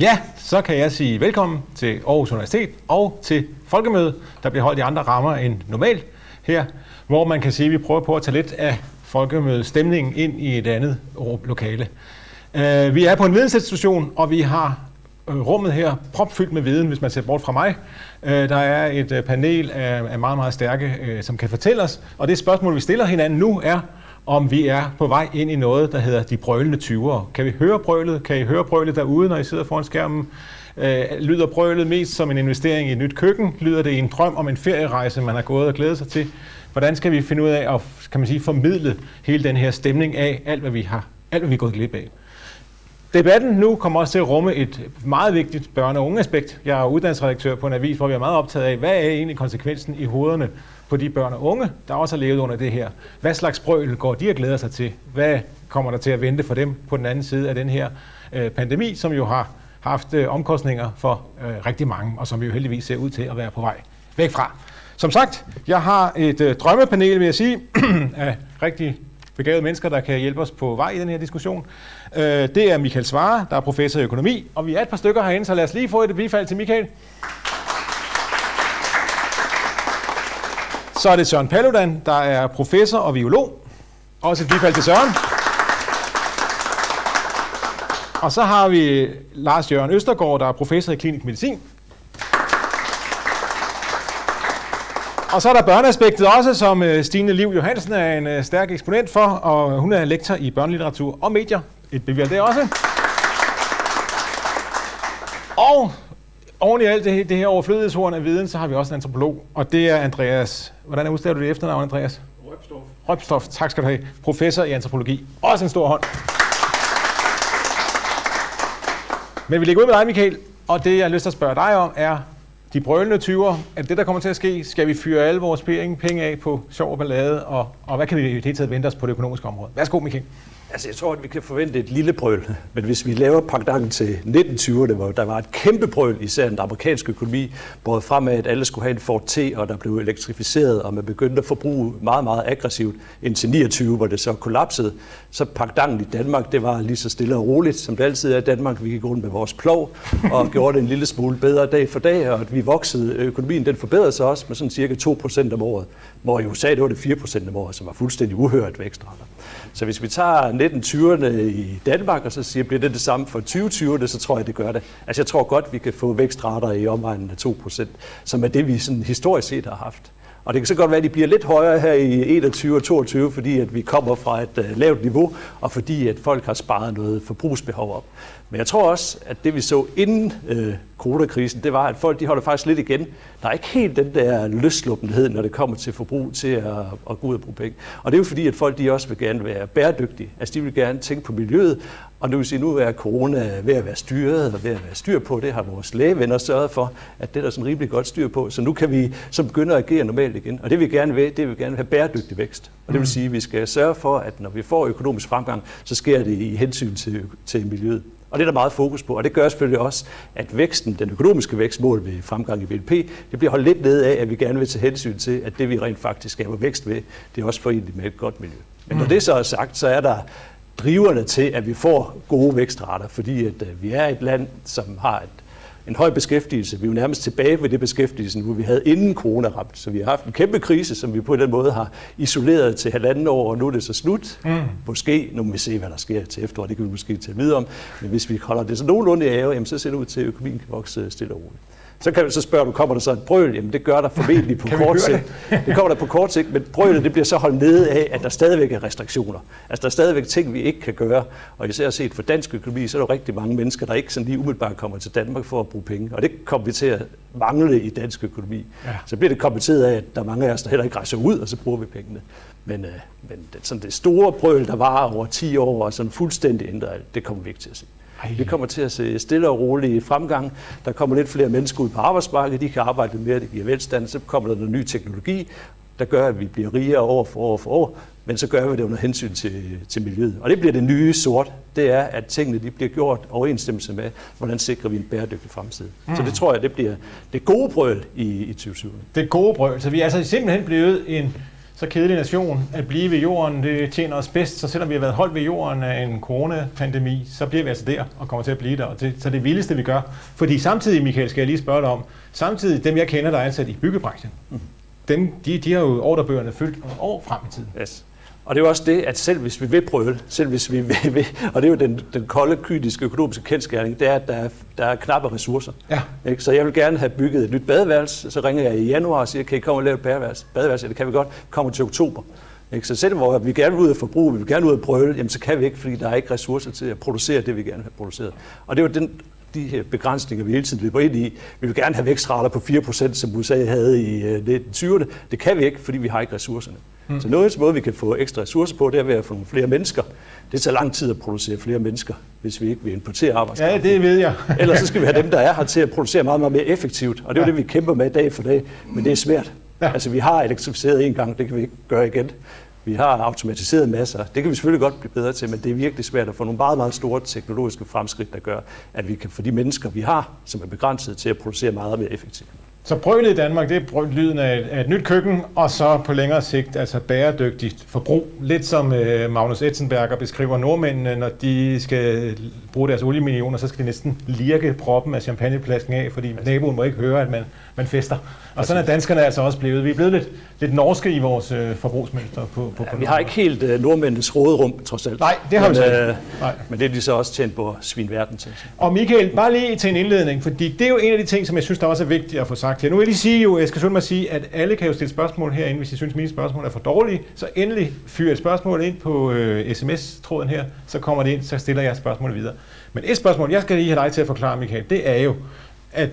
Ja, så kan jeg sige velkommen til Aarhus Universitet og til Folkemødet, der bliver holdt i andre rammer end normalt her, hvor man kan sige, at vi prøver på at tage lidt af Folkemødets stemningen ind i et andet lokale. Øh, vi er på en vidensinstitution, og vi har øh, rummet her propfyldt med viden, hvis man ser bort fra mig. Øh, der er et panel af, af meget, meget stærke, som kan fortælle os, og det spørgsmål, vi stiller hinanden nu er, om vi er på vej ind i noget, der hedder de brølende 20'ere. Kan vi høre brølet? Kan I høre brølet derude, når I sidder foran skærmen? Øh, lyder brølet mest som en investering i et nyt køkken? Lyder det en drøm om en ferierejse, man har gået og glædet sig til? Hvordan skal vi finde ud af at kan man sige, formidle hele den her stemning af alt, hvad vi har, alt, hvad vi er gået glip af? Debatten nu kommer også til at rumme et meget vigtigt børne- og unge aspekt. Jeg er uddannelsesredaktør på en avis, hvor vi er meget optaget af, hvad er egentlig konsekvensen i hovederne på de børn og unge, der også har levet under det her. Hvad slags brøl går de og glæder sig til? Hvad kommer der til at vente for dem på den anden side af den her øh, pandemi, som jo har haft øh, omkostninger for øh, rigtig mange, og som vi jo heldigvis ser ud til at være på vej væk fra. Som sagt, jeg har et øh, drømmepanel, vil jeg sige, af rigtig begavede mennesker, der kan hjælpe os på vej i den her diskussion. Øh, det er Michael Svare, der er professor i økonomi, og vi er et par stykker herinde, så lad os lige få et bifald til Michael. Så er det Søren Paludan, der er professor og biolog. Også et bifald til Søren. Og så har vi Lars Jørgen Østergaard, der er professor i klinisk medicin. Og så er der børneaspektet også, som øh, Stine Liv Johansen er en øh, stærk eksponent for, og hun er lektor i børnelitteratur og medier. Et bifald det også. Og oven i alt det, det her overflødighedshorn af viden, så har vi også en antropolog, og det er Andreas. Hvordan er udstavet du det efternavn, Andreas? Røbstof. Røbstof, tak skal du have. Professor i antropologi. Også en stor hånd. Men vi ligger ud med dig, Michael, og det, jeg har lyst til at spørge dig om, er de brølende 20'er. Er det, der kommer til at ske? Skal vi fyre alle vores penge af på sjov og ballade, og, og hvad kan vi i det hele taget vente os på det økonomiske område? Værsgo, Michael. Altså, jeg tror, at vi kan forvente et lille brøl, men hvis vi laver pakdangen til 1920'erne, hvor der var et kæmpe brøl, især den amerikanske økonomi, både fremad, at alle skulle have en Ford T, og der blev elektrificeret, og man begyndte at forbruge meget, meget aggressivt indtil 29, hvor det så kollapsede. Så pakdangen i Danmark, det var lige så stille og roligt, som det altid er i Danmark. Vi gik rundt med vores plov og gjorde det en lille smule bedre dag for dag, og at vi voksede. Økonomien den forbedrede sig også med sådan cirka 2% om året, hvor i USA det var det 4% om året, som var fuldstændig uhørt vækstrater. Så hvis vi tager 1920'erne i Danmark, og så siger, bliver det det samme for 2020'erne, så tror jeg, det gør det. Altså jeg tror godt, vi kan få vækstrater i omegnen af 2%, som er det, vi sådan historisk set har haft. Og det kan så godt være, at de bliver lidt højere her i 21 og 22, fordi at vi kommer fra et uh, lavt niveau, og fordi at folk har sparet noget forbrugsbehov op. Men jeg tror også, at det vi så inden øh, coronakrisen, det var, at folk de holder faktisk lidt igen. Der er ikke helt den der løsluppenhed, når det kommer til forbrug til at, at gå ud og bruge penge. Og det er jo fordi, at folk de også vil gerne være bæredygtige. Altså de vil gerne tænke på miljøet, og nu vil sige, nu er corona ved at være styret og ved at være styr på. Det har vores lægevenner sørget for, at det er der sådan rimelig godt styr på. Så nu kan vi så begynde at agere normalt igen. Og det vi gerne vil, det vil gerne have bæredygtig vækst. Og det vil sige, at vi skal sørge for, at når vi får økonomisk fremgang, så sker det i hensyn til, til miljøet. Og det er der meget fokus på, og det gør selvfølgelig også, at væksten, den økonomiske vækstmål ved fremgang i BNP, det bliver holdt lidt ned af, at vi gerne vil tage hensyn til, at det vi rent faktisk skaber vækst ved, det er også forenligt med et godt miljø. Men når det så er sagt, så er der driverne til, at vi får gode vækstrater, fordi at, uh, vi er et land, som har et, en høj beskæftigelse. Vi er jo nærmest tilbage ved det beskæftigelsesniveau, vi havde inden corona ramt. Så vi har haft en kæmpe krise, som vi på den måde har isoleret til halvanden år, og nu er det så slut. Mm. Måske, nu må vi se, hvad der sker til efteråret, det kan vi måske tage videre om. Men hvis vi holder det så nogenlunde i ave, så ser det ud til, at økonomien kan vokse stille og roligt. Så kan du så spørge, kommer der så et brøl? Jamen det gør der formentlig på kort sigt. Det? det kommer der på kort sigt, men brølet det bliver så holdt nede af, at der stadigvæk er restriktioner. Altså der er stadigvæk ting, vi ikke kan gøre. Og især set for dansk økonomi, så er der rigtig mange mennesker, der ikke sådan lige umiddelbart kommer til Danmark for at bruge penge. Og det kommer vi til at mangle i dansk økonomi. Ja. Så bliver det kompenseret af, at der er mange af os, der heller ikke rejser ud, og så bruger vi pengene. Men, øh, men det, sådan det store brøl, der var over 10 år, og sådan fuldstændig ændret alt, det kommer vi ikke til at se. Ej. Vi kommer til at se stille og rolig fremgang. Der kommer lidt flere mennesker ud på arbejdsmarkedet, de kan arbejde lidt mere, det giver velstand. Så kommer der noget ny teknologi, der gør, at vi bliver rigere år for år for år, men så gør vi det under hensyn til, til miljøet. Og det bliver det nye sort, det er, at tingene de bliver gjort overensstemmelse med, hvordan sikrer vi en bæredygtig fremtid. Mm. Så det tror jeg, det bliver det gode brøl i, i 2020. Det gode brøl, så vi er altså simpelthen blevet en så kedelig nation at blive ved jorden, det tjener os bedst, så selvom vi har været holdt ved jorden af en coronapandemi, så bliver vi altså der og kommer til at blive der. Og det, så det vildeste, vi gør. Fordi samtidig, Michael, skal jeg lige spørge dig om, samtidig dem, jeg kender, der er ansat i byggebranchen, mm. dem, de, de har jo ordrebøgerne fyldt år frem i tiden. Yes. Og det er jo også det, at selv hvis vi vil prøve, selv hvis vi vil, vil og det er jo den, den kolde, kyniske økonomiske kendskærning, det er, at der er, der er knappe ressourcer. Ja. Ikke? Så jeg vil gerne have bygget et nyt badeværelse, så ringer jeg i januar og siger, kan I komme og lave et badeværelse? badeværelse? Ja, det kan vi godt, kommer til oktober. Ikke? Så selv hvor vi gerne vil ud og forbruge, vi vil gerne ud og prøve, jamen så kan vi ikke, fordi der er ikke ressourcer til at producere det, vi gerne vil have produceret. Og det er jo den, de her begrænsninger, vi hele tiden løber ind i. Vi vil gerne have vækstrater på 4%, som USA havde i 1920'erne. Det kan vi ikke, fordi vi har ikke ressourcerne. Mm. Så noget måde, vi kan få ekstra ressourcer på, det er ved at få nogle flere mennesker. Det tager lang tid at producere flere mennesker, hvis vi ikke vil importere arbejdskraft. Ja, det ved jeg. Ellers så skal vi have dem, der er her til at producere meget, meget mere effektivt. Og det er jo ja. det, vi kæmper med dag for dag. Men det er svært. Ja. Altså, vi har elektrificeret en gang, det kan vi ikke gøre igen. Vi har automatiseret masser. Det kan vi selvfølgelig godt blive bedre til, men det er virkelig svært at få nogle meget, meget store teknologiske fremskridt, der gør, at vi kan få de mennesker, vi har, som er begrænset til at producere meget mere effektivt. Så brølet i Danmark, det er lyden af et, af et nyt køkken, og så på længere sigt altså bæredygtigt forbrug. Lidt som øh, Magnus Etzenberger beskriver nordmændene, når de skal bruge deres oliemillioner, så skal de næsten lirke proppen af champagneplasken af, fordi naboen må ikke høre, at man, man fester. Og sådan er danskerne altså også blevet. Vi er blevet lidt, lidt norske i vores øh, forbrugsmønster. På, på, ja, vi har ikke helt øh, nordmændenes råderum, trods alt. Nej, det har men, vi så øh, Nej. Men det er de så også tjent på svinverden til. Og Michael, bare lige til en indledning, fordi det er jo en af de ting, som jeg synes, der også er vigtigt at få sagt her. Nu vil jeg lige sige jo, jeg skal selvfølgelig sige, at alle kan jo stille spørgsmål herinde, hvis I synes, at mine spørgsmål er for dårlige. Så endelig fyr et spørgsmål ind på øh, sms-tråden her, så kommer det ind, så stiller jeg spørgsmålet videre. Men et spørgsmål, jeg skal lige have dig til at forklare, Michael, det er jo, at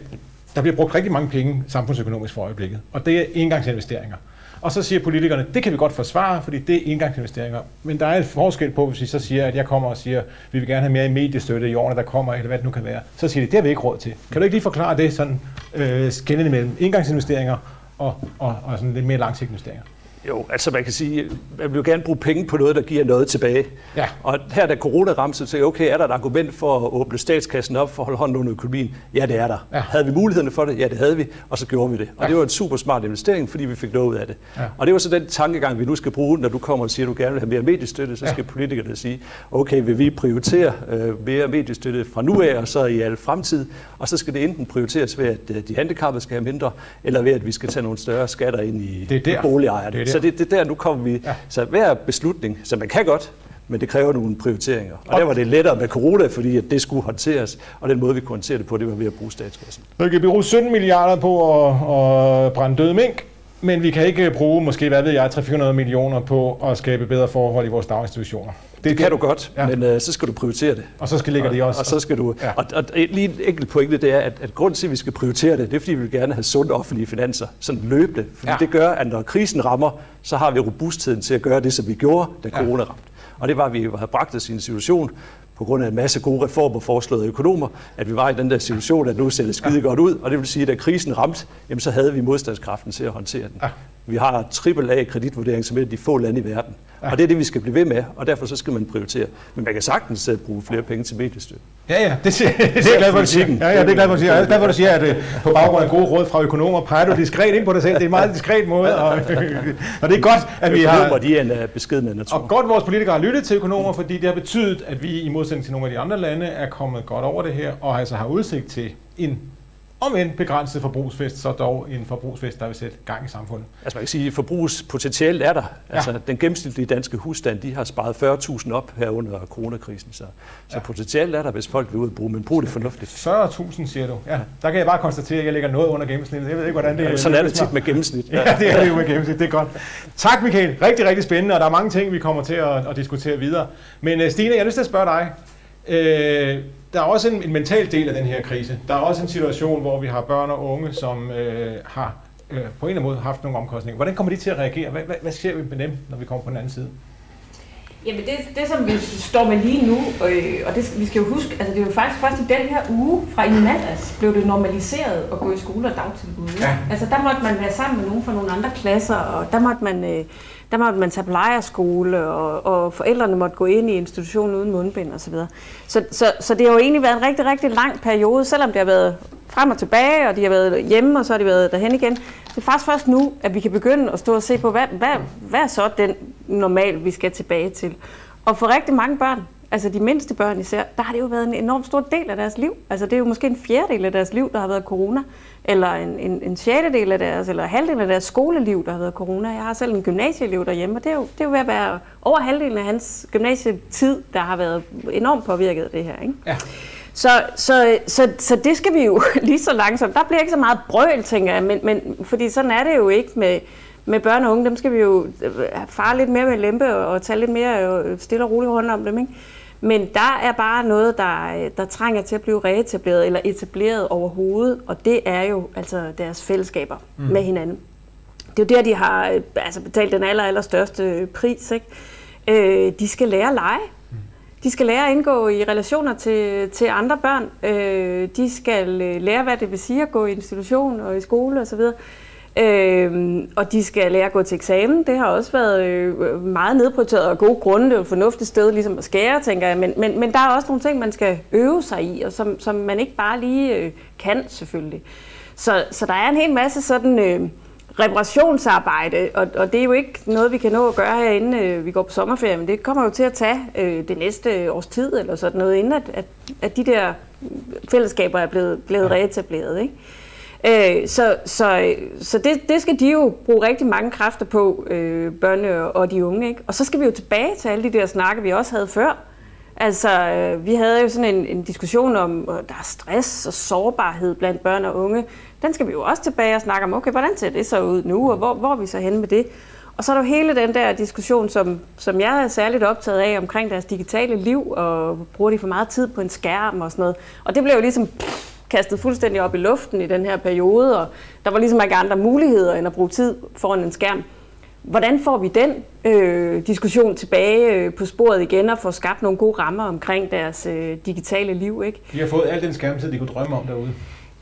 der bliver brugt rigtig mange penge samfundsøkonomisk for øjeblikket, og det er engangsinvesteringer. Og så siger politikerne, det kan vi godt forsvare, fordi det er engangsinvesteringer. Men der er en forskel på, hvis vi så siger, at jeg kommer og siger, at vi vil gerne have mere i mediestøtte i årene, der kommer, eller hvad det nu kan være. Så siger de, det har vi ikke råd til. Kan du ikke lige forklare det sådan øh, skændende mellem engangsinvesteringer og, og, og sådan lidt mere langsigtede investeringer? Jo, altså man kan sige, man vil jo gerne bruge penge på noget, der giver noget tilbage. Ja. Og her da corona ramte, så tænkte okay, er der et argument for at åbne statskassen op for at holde hånden under økonomien? Ja, det er der. Ja. Havde vi mulighederne for det? Ja, det havde vi, og så gjorde vi det. Og ja. det var en super smart investering, fordi vi fik noget ud af det. Ja. Og det var så den tankegang, vi nu skal bruge, når du kommer og siger, at du gerne vil have mere mediestøtte, så skal ja. politikerne sige, okay, vil vi prioritere øh, mere mediestøtte fra nu af og så i al fremtid, og så skal det enten prioriteres ved, at øh, de handicappede skal have mindre, eller ved, at vi skal tage nogle større skatter ind i det boligejerne. Det så det, det der, nu kommer vi... Ja. Så hver beslutning, så man kan godt, men det kræver nogle prioriteringer. Og der var det lettere med corona, fordi at det skulle håndteres, og den måde, vi kunne håndtere det på, det var ved at bruge statskassen. Kan vi bruge 17 milliarder på at, at brænde døde mink, men vi kan ikke bruge, måske, hvad ved jeg, 300-400 millioner på at skabe bedre forhold i vores daginstitutioner. Det, det kan du godt, ja. men uh, så skal du prioritere det. Og så skal ligge det også. Og, så skal du. Ja. Og, og lige et enkelt pointe, det er, at, at grunden til, at vi skal prioritere det, det er, fordi vi vil gerne have sunde offentlige finanser, sådan løbende. Fordi ja. det gør, at når krisen rammer, så har vi robustheden til at gøre det, som vi gjorde, da ja. corona ramte. Og det var, at vi havde bragt os i en situation, på grund af en masse gode reformer foreslået af økonomer, at vi var i den der situation, at nu ser det skide godt ud, og det vil sige, at da krisen ramte, jamen så havde vi modstandskraften til at håndtere den. Vi har AAA-kreditvurdering som et af de få lande i verden. Ja. Og det er det, vi skal blive ved med, og derfor så skal man prioritere. Men man kan sagtens uh, bruge flere penge til mediestøtte. Ja, ja, det, siger, det er glad for, at sige. Ja, ja, det er glad for, at sige. Jeg er glad for, at du siger, at uh, på baggrund af gode råd fra økonomer, peger du diskret ind på dig selv. Det er en meget diskret måde, og, og det er godt, at vi har... Økonomer, de er en uh, beskedende natur. Og godt, at vores politikere har lyttet til økonomer, fordi det har betydet, at vi i modsætning til nogle af de andre lande er kommet godt over det her, og altså har udsigt til en om en begrænset forbrugsfest, så dog en forbrugsfest, der vil sætte gang i samfundet. Altså man kan sige, at forbrugspotentiale er der. Ja. Altså den gennemsnitlige danske husstand, de har sparet 40.000 op her under coronakrisen, så, så ja. potentiale er der, hvis folk vil ud og bruge, men brug det fornuftigt. 40.000 siger du. Ja, der kan jeg bare konstatere, at jeg ligger noget under gennemsnittet. Jeg ved ikke, hvordan det er. Ja, sådan er det tit med gennemsnit. Ja, ja det er det jo med gennemsnit. Det er godt. Tak, Michael. Rigtig, rigtig spændende, og der er mange ting, vi kommer til at, at diskutere videre. Men uh, Stine, jeg har lyst til at spørge dig. Uh, der er også en, en mental del af den her krise. Der er også en situation, hvor vi har børn og unge, som øh, har øh, på en eller anden måde haft nogle omkostninger. Hvordan kommer de til at reagere? Hvad, hvad, hvad ser vi med dem, når vi kommer på den anden side? Jamen det, det som vi står med lige nu, øh, og det, vi skal jo huske, altså det er jo faktisk først i den her uge fra i mandags, blev det normaliseret at gå i skole og dagtilbud. Ja. Altså der måtte man være sammen med nogen fra nogle andre klasser, og der måtte man, øh, der måtte man tage på lejerskole, og, og forældrene måtte gå ind i institutionen uden mundbind osv. Så, så, så, så det har jo egentlig været en rigtig, rigtig lang periode, selvom det har været frem og tilbage, og de har været hjemme, og så har de været derhen igen. Det er faktisk først nu, at vi kan begynde at stå og se på, hvad, hvad, hvad er så den normal, vi skal tilbage til. Og for rigtig mange børn, altså de mindste børn især, der har det jo været en enorm stor del af deres liv. Altså det er jo måske en fjerdedel af deres liv, der har været corona, eller en, en, en sjettedel af deres, eller halvdelen af deres skoleliv, der har været corona. Jeg har selv en gymnasieelev derhjemme, og det er jo, det er jo ved at være over halvdelen af hans gymnasietid, der har været enormt påvirket af det her. Ikke? Ja. Så, så, så, så det skal vi jo lige så langsomt. Der bliver ikke så meget brøl, tænker jeg, men, men fordi sådan er det jo ikke med, med børn og unge. Dem skal vi jo øh, fare lidt mere med lempe og, og tage lidt mere øh, stille og roligt hånd om dem. Ikke? Men der er bare noget, der, der trænger til at blive reetableret eller etableret overhovedet, og det er jo altså deres fællesskaber mm. med hinanden. Det er jo der, de har øh, altså, betalt den aller, aller største pris. Ikke? Øh, de skal lære at lege. De skal lære at indgå i relationer til, til andre børn. Øh, de skal øh, lære, hvad det vil sige at gå i institution og i skole osv. Øh, og de skal lære at gå til eksamen. Det har også været øh, meget nedprioriteret og gode grunde. Det er jo et fornuftigt sted ligesom at skære, tænker jeg. Men, men, men der er også nogle ting, man skal øve sig i, og som, som man ikke bare lige øh, kan selvfølgelig. Så, så der er en hel masse sådan... Øh, reparationsarbejde, og, og det er jo ikke noget, vi kan nå at gøre herinde, øh, vi går på sommerferie, men det kommer jo til at tage øh, det næste års tid, eller sådan noget, inden at, at, at de der fællesskaber er blevet, blevet reetableret. Ikke? Øh, så så, så det, det skal de jo bruge rigtig mange kræfter på, øh, børnene og de unge. Ikke? Og så skal vi jo tilbage til alle de der snakke, vi også havde før. Altså, øh, vi havde jo sådan en, en diskussion om, at der er stress og sårbarhed blandt børn og unge den skal vi jo også tilbage og snakke om, okay, hvordan ser det så ud nu, og hvor, hvor er vi så henne med det? Og så er der jo hele den der diskussion, som, som jeg er særligt optaget af omkring deres digitale liv, og bruger de for meget tid på en skærm og sådan noget. Og det blev jo ligesom pff, kastet fuldstændig op i luften i den her periode, og der var ligesom ikke andre muligheder end at bruge tid foran en skærm. Hvordan får vi den øh, diskussion tilbage øh, på sporet igen og får skabt nogle gode rammer omkring deres øh, digitale liv? Ikke? De har fået al den skærmtid, de kunne drømme om derude.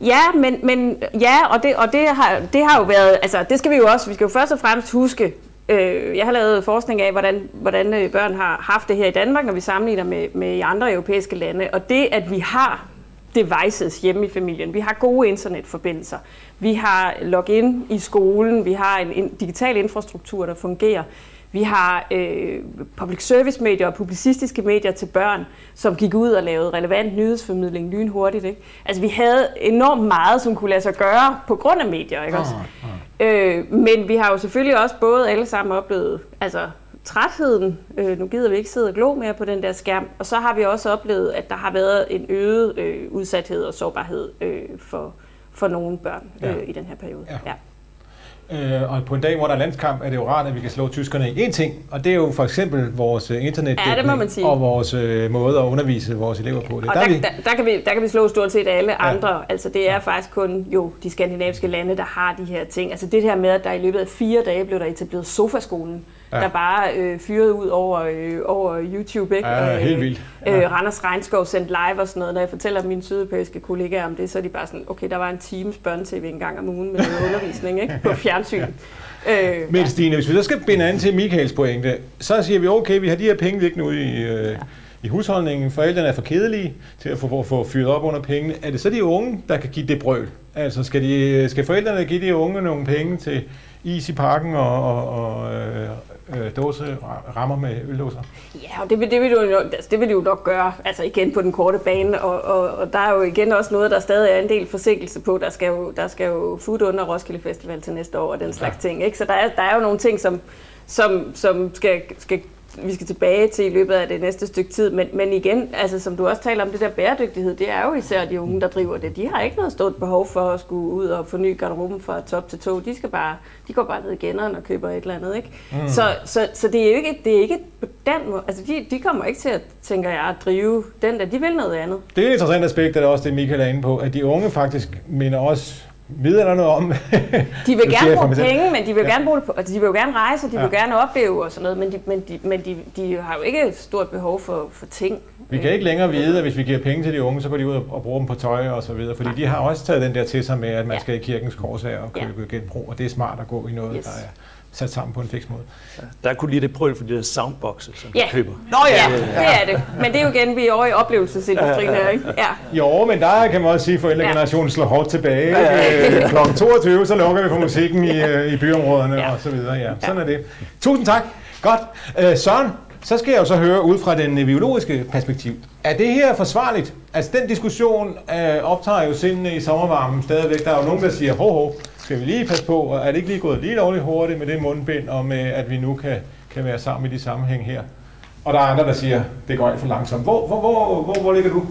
Ja, men, men ja, og, det, og det, har, det har jo været, altså det skal vi jo også, vi skal jo først og fremmest huske, øh, jeg har lavet forskning af, hvordan, hvordan øh, børn har haft det her i Danmark, når vi sammenligner med, med i andre europæiske lande, og det, at vi har devices hjemme i familien, vi har gode internetforbindelser, vi har login i skolen, vi har en, en digital infrastruktur, der fungerer, vi har øh, public service medier og publicistiske medier til børn, som gik ud og lavede relevant nyhedsformidling lynhurtigt. Ikke? Altså vi havde enormt meget, som kunne lade sig gøre på grund af medier. Ikke også? Ah, ah. Øh, men vi har jo selvfølgelig også både alle sammen oplevet altså, trætheden. Øh, nu gider vi ikke sidde og glo mere på den der skærm. Og så har vi også oplevet, at der har været en øget øh, udsathed og sårbarhed øh, for, for nogle børn øh, ja. i den her periode. Ja. Ja. Øh, og på en dag, hvor der er landskamp, er det jo rart, at vi kan slå tyskerne i én ting, og det er jo for eksempel vores øh, internet ja, og vores øh, måde at undervise vores elever på. Det. Og der, der, vi... der, der, kan vi, der kan vi slå stort set alle ja. andre. Altså det er ja. faktisk kun jo de skandinaviske lande, der har de her ting. Altså det her med, at der i løbet af fire dage blev der etableret sofaskolen, ja. der bare øh, fyrede ud over, øh, over YouTube. Ikke? Ja, helt vildt. Øh, ja. Øh, Randers Regnskov sendt live og sådan noget. Når jeg fortæller mine sydeuropæiske kollegaer om det, så er de bare sådan, okay, der var en times børnetv en gang om ugen med noget undervisning ikke? på fjernsyn. Ja. Øh, Men Stine, hvis vi så skal binde an til Michaels pointe, så siger vi, okay, vi har de her penge liggende ude i, øh, ja. i husholdningen. Forældrene er for kedelige til at få, få, få fyret op under pengene. Er det så de unge, der kan give det brøl? Altså, skal, de, skal forældrene give de unge nogle penge til is i parken og, og, og øh, øh, dåse rammer med øldåser? Ja, og det vil, det, vil jo, altså, det vil jo nok gøre, altså igen på den korte bane, og, og, og der er jo igen også noget, der stadig er en del forsinkelse på. Der skal jo, der skal jo food under Roskilde Festival til næste år og den slags ja. ting. Ikke? Så der er, der er jo nogle ting, som, som, som skal, skal vi skal tilbage til i løbet af det næste stykke tid. Men, men igen, altså, som du også taler om, det der bæredygtighed, det er jo især de unge, der driver det. De har ikke noget stort behov for at skulle ud og forny garderoben fra top til to. De, skal bare, de går bare ned i genneren og køber et eller andet. Ikke? Mm. Så, så, så det er jo ikke, det er ikke på den måde. Altså, de, de kommer ikke til at, tænker jeg, at drive den der. De vil noget andet. Det er et interessant aspekt, at det også det, Michael er inde på, at de unge faktisk minder også Noget om? de vil gerne bruge penge, men de vil ja. gerne bruge altså de vil jo gerne rejse, de ja. vil gerne opleve og sådan noget, men, de, men, de, men de, de har jo ikke et stort behov for, for ting. Vi kan ikke længere vide, at hvis vi giver penge til de unge, så går de ud og bruger dem på tøj og så videre, fordi Nej. de har også taget den der til sig med, at man ja. skal i kirkens korsager og købe ja. genbrug, og det er smart at gå i noget, yes. der er sat sammen på en fiks måde. Ja, der kunne lige det prøve for de der soundboxe, som ja. de køber. Nå ja, ja, det er det. Men det er jo igen, vi er over i oplevelsesindustrien her, ikke? Ja. Jo, men der kan man også sige, at forældregenerationen slår hårdt tilbage. Ja. Kl. 22, så lukker vi for musikken i, øh, i byområderne ja. og så videre. Ja, sådan er det. Tusind tak. Godt. Øh, Søren, så skal jeg jo så høre ud fra den biologiske perspektiv. Er det her forsvarligt? Altså den diskussion øh, optager jo sindene i sommervarmen stadigvæk. Der er jo nogen, der siger, ho, ho, skal vi lige passe på, og er det ikke lige gået lige lovligt hurtigt med det mundbind, og med at vi nu kan, kan være sammen i de sammenhæng her? Og der er andre, der siger, det går alt for langsomt. Hvor, hvor, hvor, hvor, hvor ligger du?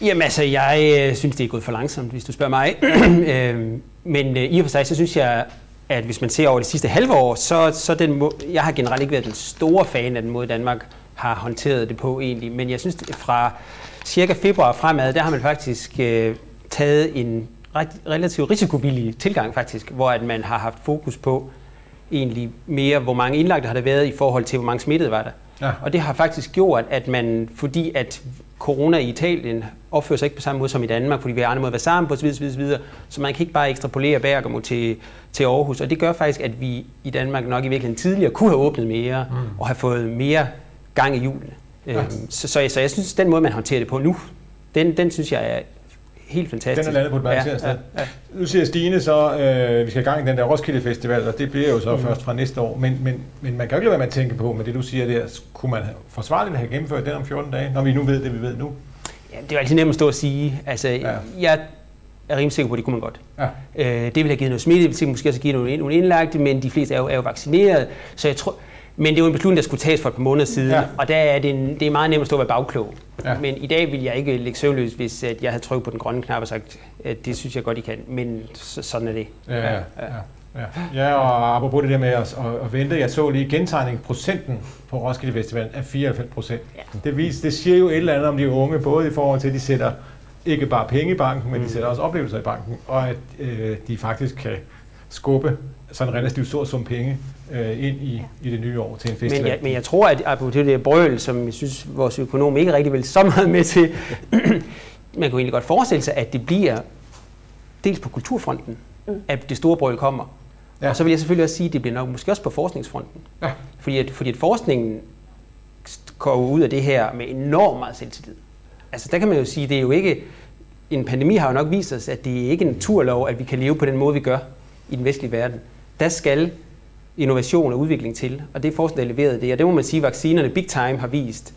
Jamen altså, jeg øh, synes, det er gået for langsomt, hvis du spørger mig. øh, men øh, i og for sig, så synes jeg, at hvis man ser over de sidste halve år, så, så den må, jeg har generelt ikke været den store fan af den måde, Danmark har håndteret det på egentlig. Men jeg synes, fra cirka februar fremad, der har man faktisk øh, taget en relativt risikovillig tilgang faktisk, hvor at man har haft fokus på egentlig mere, hvor mange indlagte har der været i forhold til, hvor mange smittede var der. Ja. Og det har faktisk gjort, at man, fordi at corona i Italien opfører sig ikke på samme måde som i Danmark, fordi vi har andre måder at være sammen på, osv., osv., osv., så man kan ikke bare ekstrapolere Bergamo til, til Aarhus. Og det gør faktisk, at vi i Danmark nok i virkeligheden tidligere kunne have åbnet mere, mm. og have fået mere gang i julen. Ja. Øhm, så, så, så jeg synes, den måde, man håndterer det på nu, den, den synes jeg er helt fantastisk. Den er landet på et balanceret ja, sted. Ja, ja. Nu siger Stine så, øh, vi skal i gang i den der Roskilde Festival, og det bliver jo så mm. først fra næste år. Men, men, men man kan jo ikke lade være med at tænke på, med det du siger der, kunne man forsvarligt have gennemført den om 14 dage, når vi nu ved det, vi ved nu? Ja, det er jo altid nemt at stå og sige. Altså, ja. jeg er rimelig sikker på, at det kunne man godt. Ja. Øh, det vil have givet noget smitte, det vil måske også give nogle, nogle indlagte, men de fleste er jo, er jo vaccineret. Så jeg tror, men det var en beslutning, der skulle tages for et par måneder siden, ja. og der er det, en, det er meget nemt at stå og være bagklog. Ja. Men i dag vil jeg ikke lægge søvnløs, hvis at jeg havde trykket på den grønne knap og sagt, at det synes jeg godt, I kan. Men så, sådan er det. Ja, ja, ja. ja. Ja, og apropos det der med at, at, at vente, jeg så lige gentegning procenten på Roskilde Festival af 94 procent. Ja. Det, vis, det siger jo et eller andet om de unge, både i forhold til, at de sætter ikke bare penge i banken, men mm. de sætter også oplevelser i banken, og at øh, de faktisk kan skubbe sådan en relativt stor sum penge øh, ind i, i det nye år til en festival. Men jeg, men jeg tror, at apropos det brøl, som jeg synes, vores økonom ikke rigtig vil så meget med til, man kunne egentlig godt forestille sig, at det bliver dels på kulturfronten, mm. at det store brøl kommer. Ja. Og så vil jeg selvfølgelig også sige, at det bliver nok måske også på forskningsfronten. Ja. Fordi, at, fordi at forskningen går ud af det her med enormt meget selvtillid. Altså der kan man jo sige, det er jo ikke, en pandemi har jo nok vist os, at det er ikke en naturlov, at vi kan leve på den måde, vi gør i den vestlige verden. Der skal innovation og udvikling til, og det er forskning, der leveret det. Og det må man sige, at vaccinerne big time har vist,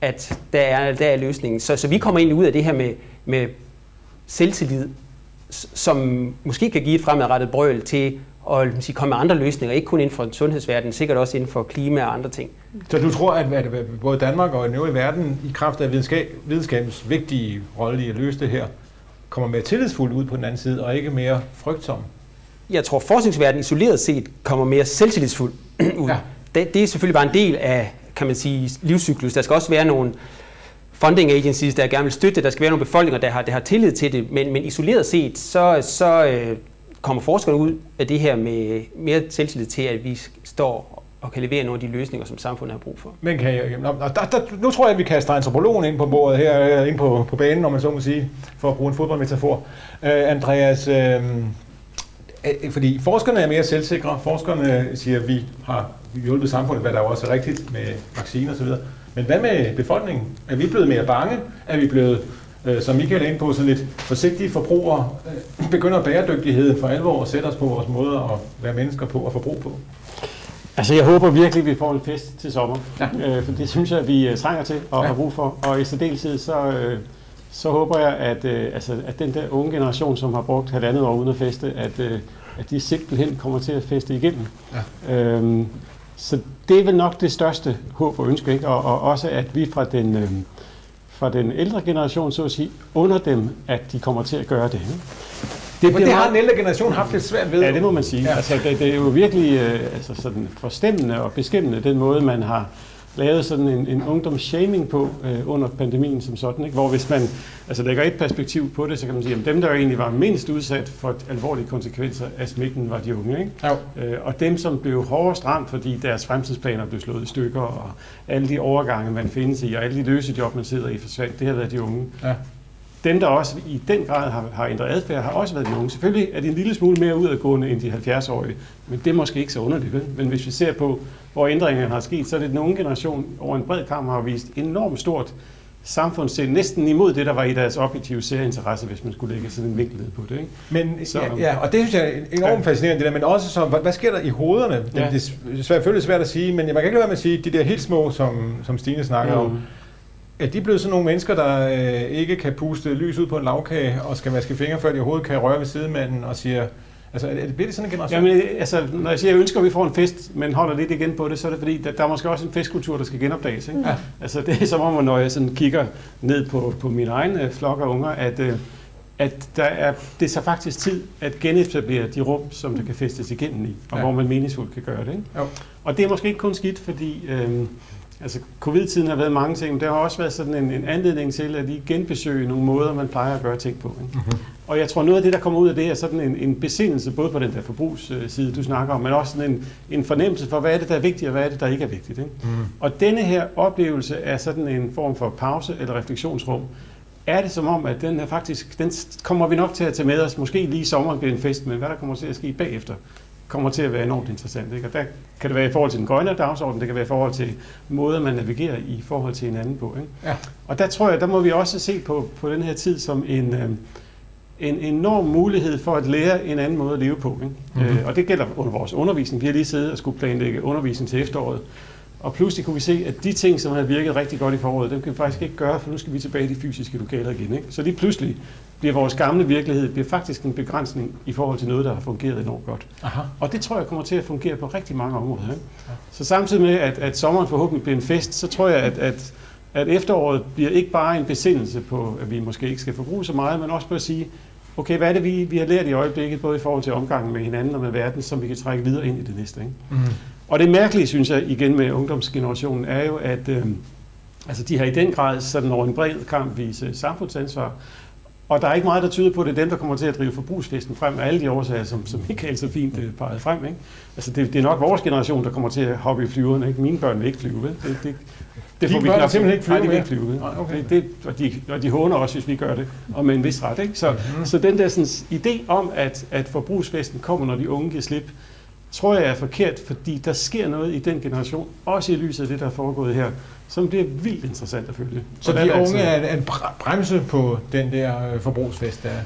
at der er, der er løsningen. Så, så vi kommer egentlig ud af det her med, med selvtillid, som måske kan give et fremadrettet brøl til at sige, komme med andre løsninger, ikke kun inden for sundhedsverdenen, sikkert også inden for klima og andre ting. Så du tror, at, både Danmark og den øvrige verden, i kraft af videnskab, videnskabens vigtige rolle i at løse det her, kommer mere tillidsfuldt ud på den anden side, og ikke mere frygtsomt? Jeg tror, forskningsverdenen isoleret set kommer mere selvtillidsfuld ud. Ja. Det, det er selvfølgelig bare en del af, kan man sige, livscyklus. Der skal også være nogle funding agencies, der gerne vil støtte det. Der skal være nogle befolkninger, der har, der har tillid til det. Men, men isoleret set, så, så øh, kommer forskerne ud af det her med mere selvtillid til, at vi står og kan levere nogle af de løsninger, som samfundet har brug for. Men kan jeg, der, der, nu tror jeg, at vi kaster antropologen ind på bordet her, øh, ind på, på banen, om man så må sige, for at bruge en fodboldmetafor. Uh, Andreas, uh, fordi forskerne er mere selvsikre. Forskerne siger, at vi har hjulpet samfundet, hvad der også er rigtigt med vacciner osv. Men hvad med befolkningen? Er vi blevet mere bange? Er vi blevet, øh, som Michael er inde på, sådan lidt forsigtige forbrugere? Øh, begynder bæredygtigheden for alvor at sætte os på vores måde at være mennesker på og forbruge på? Altså, jeg håber virkelig, at vi får en fest til sommer. Ja. Øh, for det synes jeg, at vi øh, trænger til og ja. har brug for. Og i særdeleshed, så, øh, så håber jeg, at, øh, altså, at den der unge generation, som har brugt halvandet år uden at feste, at, øh, at de simpelthen kommer til at feste igennem. Ja. Øhm, så det er vel nok det største håb og ønske, ikke? Og, og også at vi fra den, øh, fra den ældre generation, så at sige, under dem, at de kommer til at gøre det. Ikke? Det, det har den ældre generation haft lidt svært ved. Ja, det må man sige. Ja. Altså, det, det er jo virkelig øh, altså sådan forstemmende og beskæmmende, den måde, man har, lavet sådan en, en ungdomsshaming på øh, under pandemien som sådan, ikke? hvor hvis man altså lægger et perspektiv på det, så kan man sige, at dem, der egentlig var mindst udsat for alvorlige konsekvenser af smitten, var de unge. Ikke? Jo. Øh, og dem, som blev hårdest ramt, fordi deres fremtidsplaner blev slået i stykker, og alle de overgange, man findes i, og alle de løse job, man sidder i, forsvandt, det har været de unge. Ja. Dem, der også i den grad har, har ændret adfærd, har også været de unge. Selvfølgelig er de en lille smule mere udadgående end de 70-årige, men det er måske ikke så underligt. Vel? Men hvis vi ser på, hvor ændringerne har sket, så er det den unge generation over en bred kamp har vist enormt stort samfundssind, næsten imod det, der var i deres objektive særinteresse, hvis man skulle lægge sådan en vinkel ned på det. Ikke? Men, Så- ja, ja, og det synes jeg er enormt fascinerende, det der, men også så, hvad, hvad sker der i hovederne? Det, Ja. det er svært, selvfølgelig svært at sige, men man kan ikke lade være med at sige, de der helt små, som, som Stine snakker mm. om. Er de blevet sådan nogle mennesker, der øh, ikke kan puste lys ud på en lavkage, og skal vaske fingre, før de overhovedet kan røre ved sidemanden, og siger, altså er det, bliver det sådan en generation? Jamen, altså, når jeg siger, at jeg ønsker, at vi får en fest, men holder lidt igen på det, så er det fordi, der, der er måske også en festkultur, der skal genopdages. Ikke? Ja. Altså, det er som om, når jeg sådan kigger ned på, på min egen øh, flok af unger, at, øh, at der er, det er så faktisk tid at genetablere de rum, som der kan festes igennem i, og ja. hvor man meningsfuldt kan gøre det. Ikke? Jo. Og det er måske ikke kun skidt, fordi øh, altså, covid-tiden har været mange ting, men der har også været sådan en, en anledning til at lige genbesøge nogle måder, man plejer at gøre ting på. Ikke? Mhm. Og jeg tror, noget af det, der kommer ud af det, er sådan en, en besindelse, både på den der forbrugsside, du snakker om, men også sådan en, en fornemmelse for, hvad er det, der er vigtigt, og hvad er det, der ikke er vigtigt. Ikke? Mm. Og denne her oplevelse af sådan en form for pause eller refleksionsrum, er det som om, at den her faktisk, den kommer vi nok til at tage med os, måske lige i sommeren bliver en fest, men hvad der kommer til at ske bagefter, kommer til at være enormt interessant. Ikke? Og der kan det være i forhold til den grønne dagsorden, det kan være i forhold til måder, man navigerer i forhold til hinanden på. Ikke? Ja. Og der tror jeg, der må vi også se på, på den her tid som en, øh, en enorm mulighed for at lære en anden måde at leve på. Ikke? Mhm. Mm-hmm. Øh, og det gælder under vores undervisning. Vi har lige siddet og skulle planlægge undervisning til efteråret. Og pludselig kunne vi se, at de ting, som havde virket rigtig godt i foråret, dem kan vi faktisk ikke gøre, for nu skal vi tilbage i de fysiske lokaler igen. Ikke? Så lige pludselig bliver vores gamle virkelighed bliver faktisk en begrænsning i forhold til noget, der har fungeret enormt godt. Aha. Og det tror jeg kommer til at fungere på rigtig mange områder. Ikke? Så samtidig med, at, at sommeren forhåbentlig bliver en fest, så tror jeg, at, at, at efteråret bliver ikke bare en besindelse på, at vi måske ikke skal forbruge så meget, men også på at sige, okay, hvad er det, vi, vi har lært i øjeblikket, både i forhold til omgangen med hinanden og med verden, som vi kan trække videre ind i det næste. Ikke? Mm. Og det mærkelige, synes jeg, igen med ungdomsgenerationen, er jo, at øh, altså, de har i den grad sådan over en bred kamp vise samfundsansvar. Og der er ikke meget, der tyder på, at det er dem, der kommer til at drive forbrugsfesten frem af alle de årsager, som, som Michael så fint øh, pegede frem. Ikke? Altså, det, det er nok vores generation, der kommer til at hoppe i flyverne. Ikke? Mine børn vil ikke flyve. Vel? Det, det, det Dine børn vil simpelthen ikke flyve Nej, de vil ikke flyve. Vel? Okay. Det, det, og, de, og de håner også, hvis vi gør det, og med en vis ret. Ikke? Så, mm. så den der sådan, idé om, at, at forbrugsfesten kommer, når de unge giver slip, tror jeg er forkert, fordi der sker noget i den generation, også i lyset af det, der er foregået her, som bliver vildt interessant at følge. Så de det unge altså- er en br- bremse på den der øh, forbrugsfest, der er.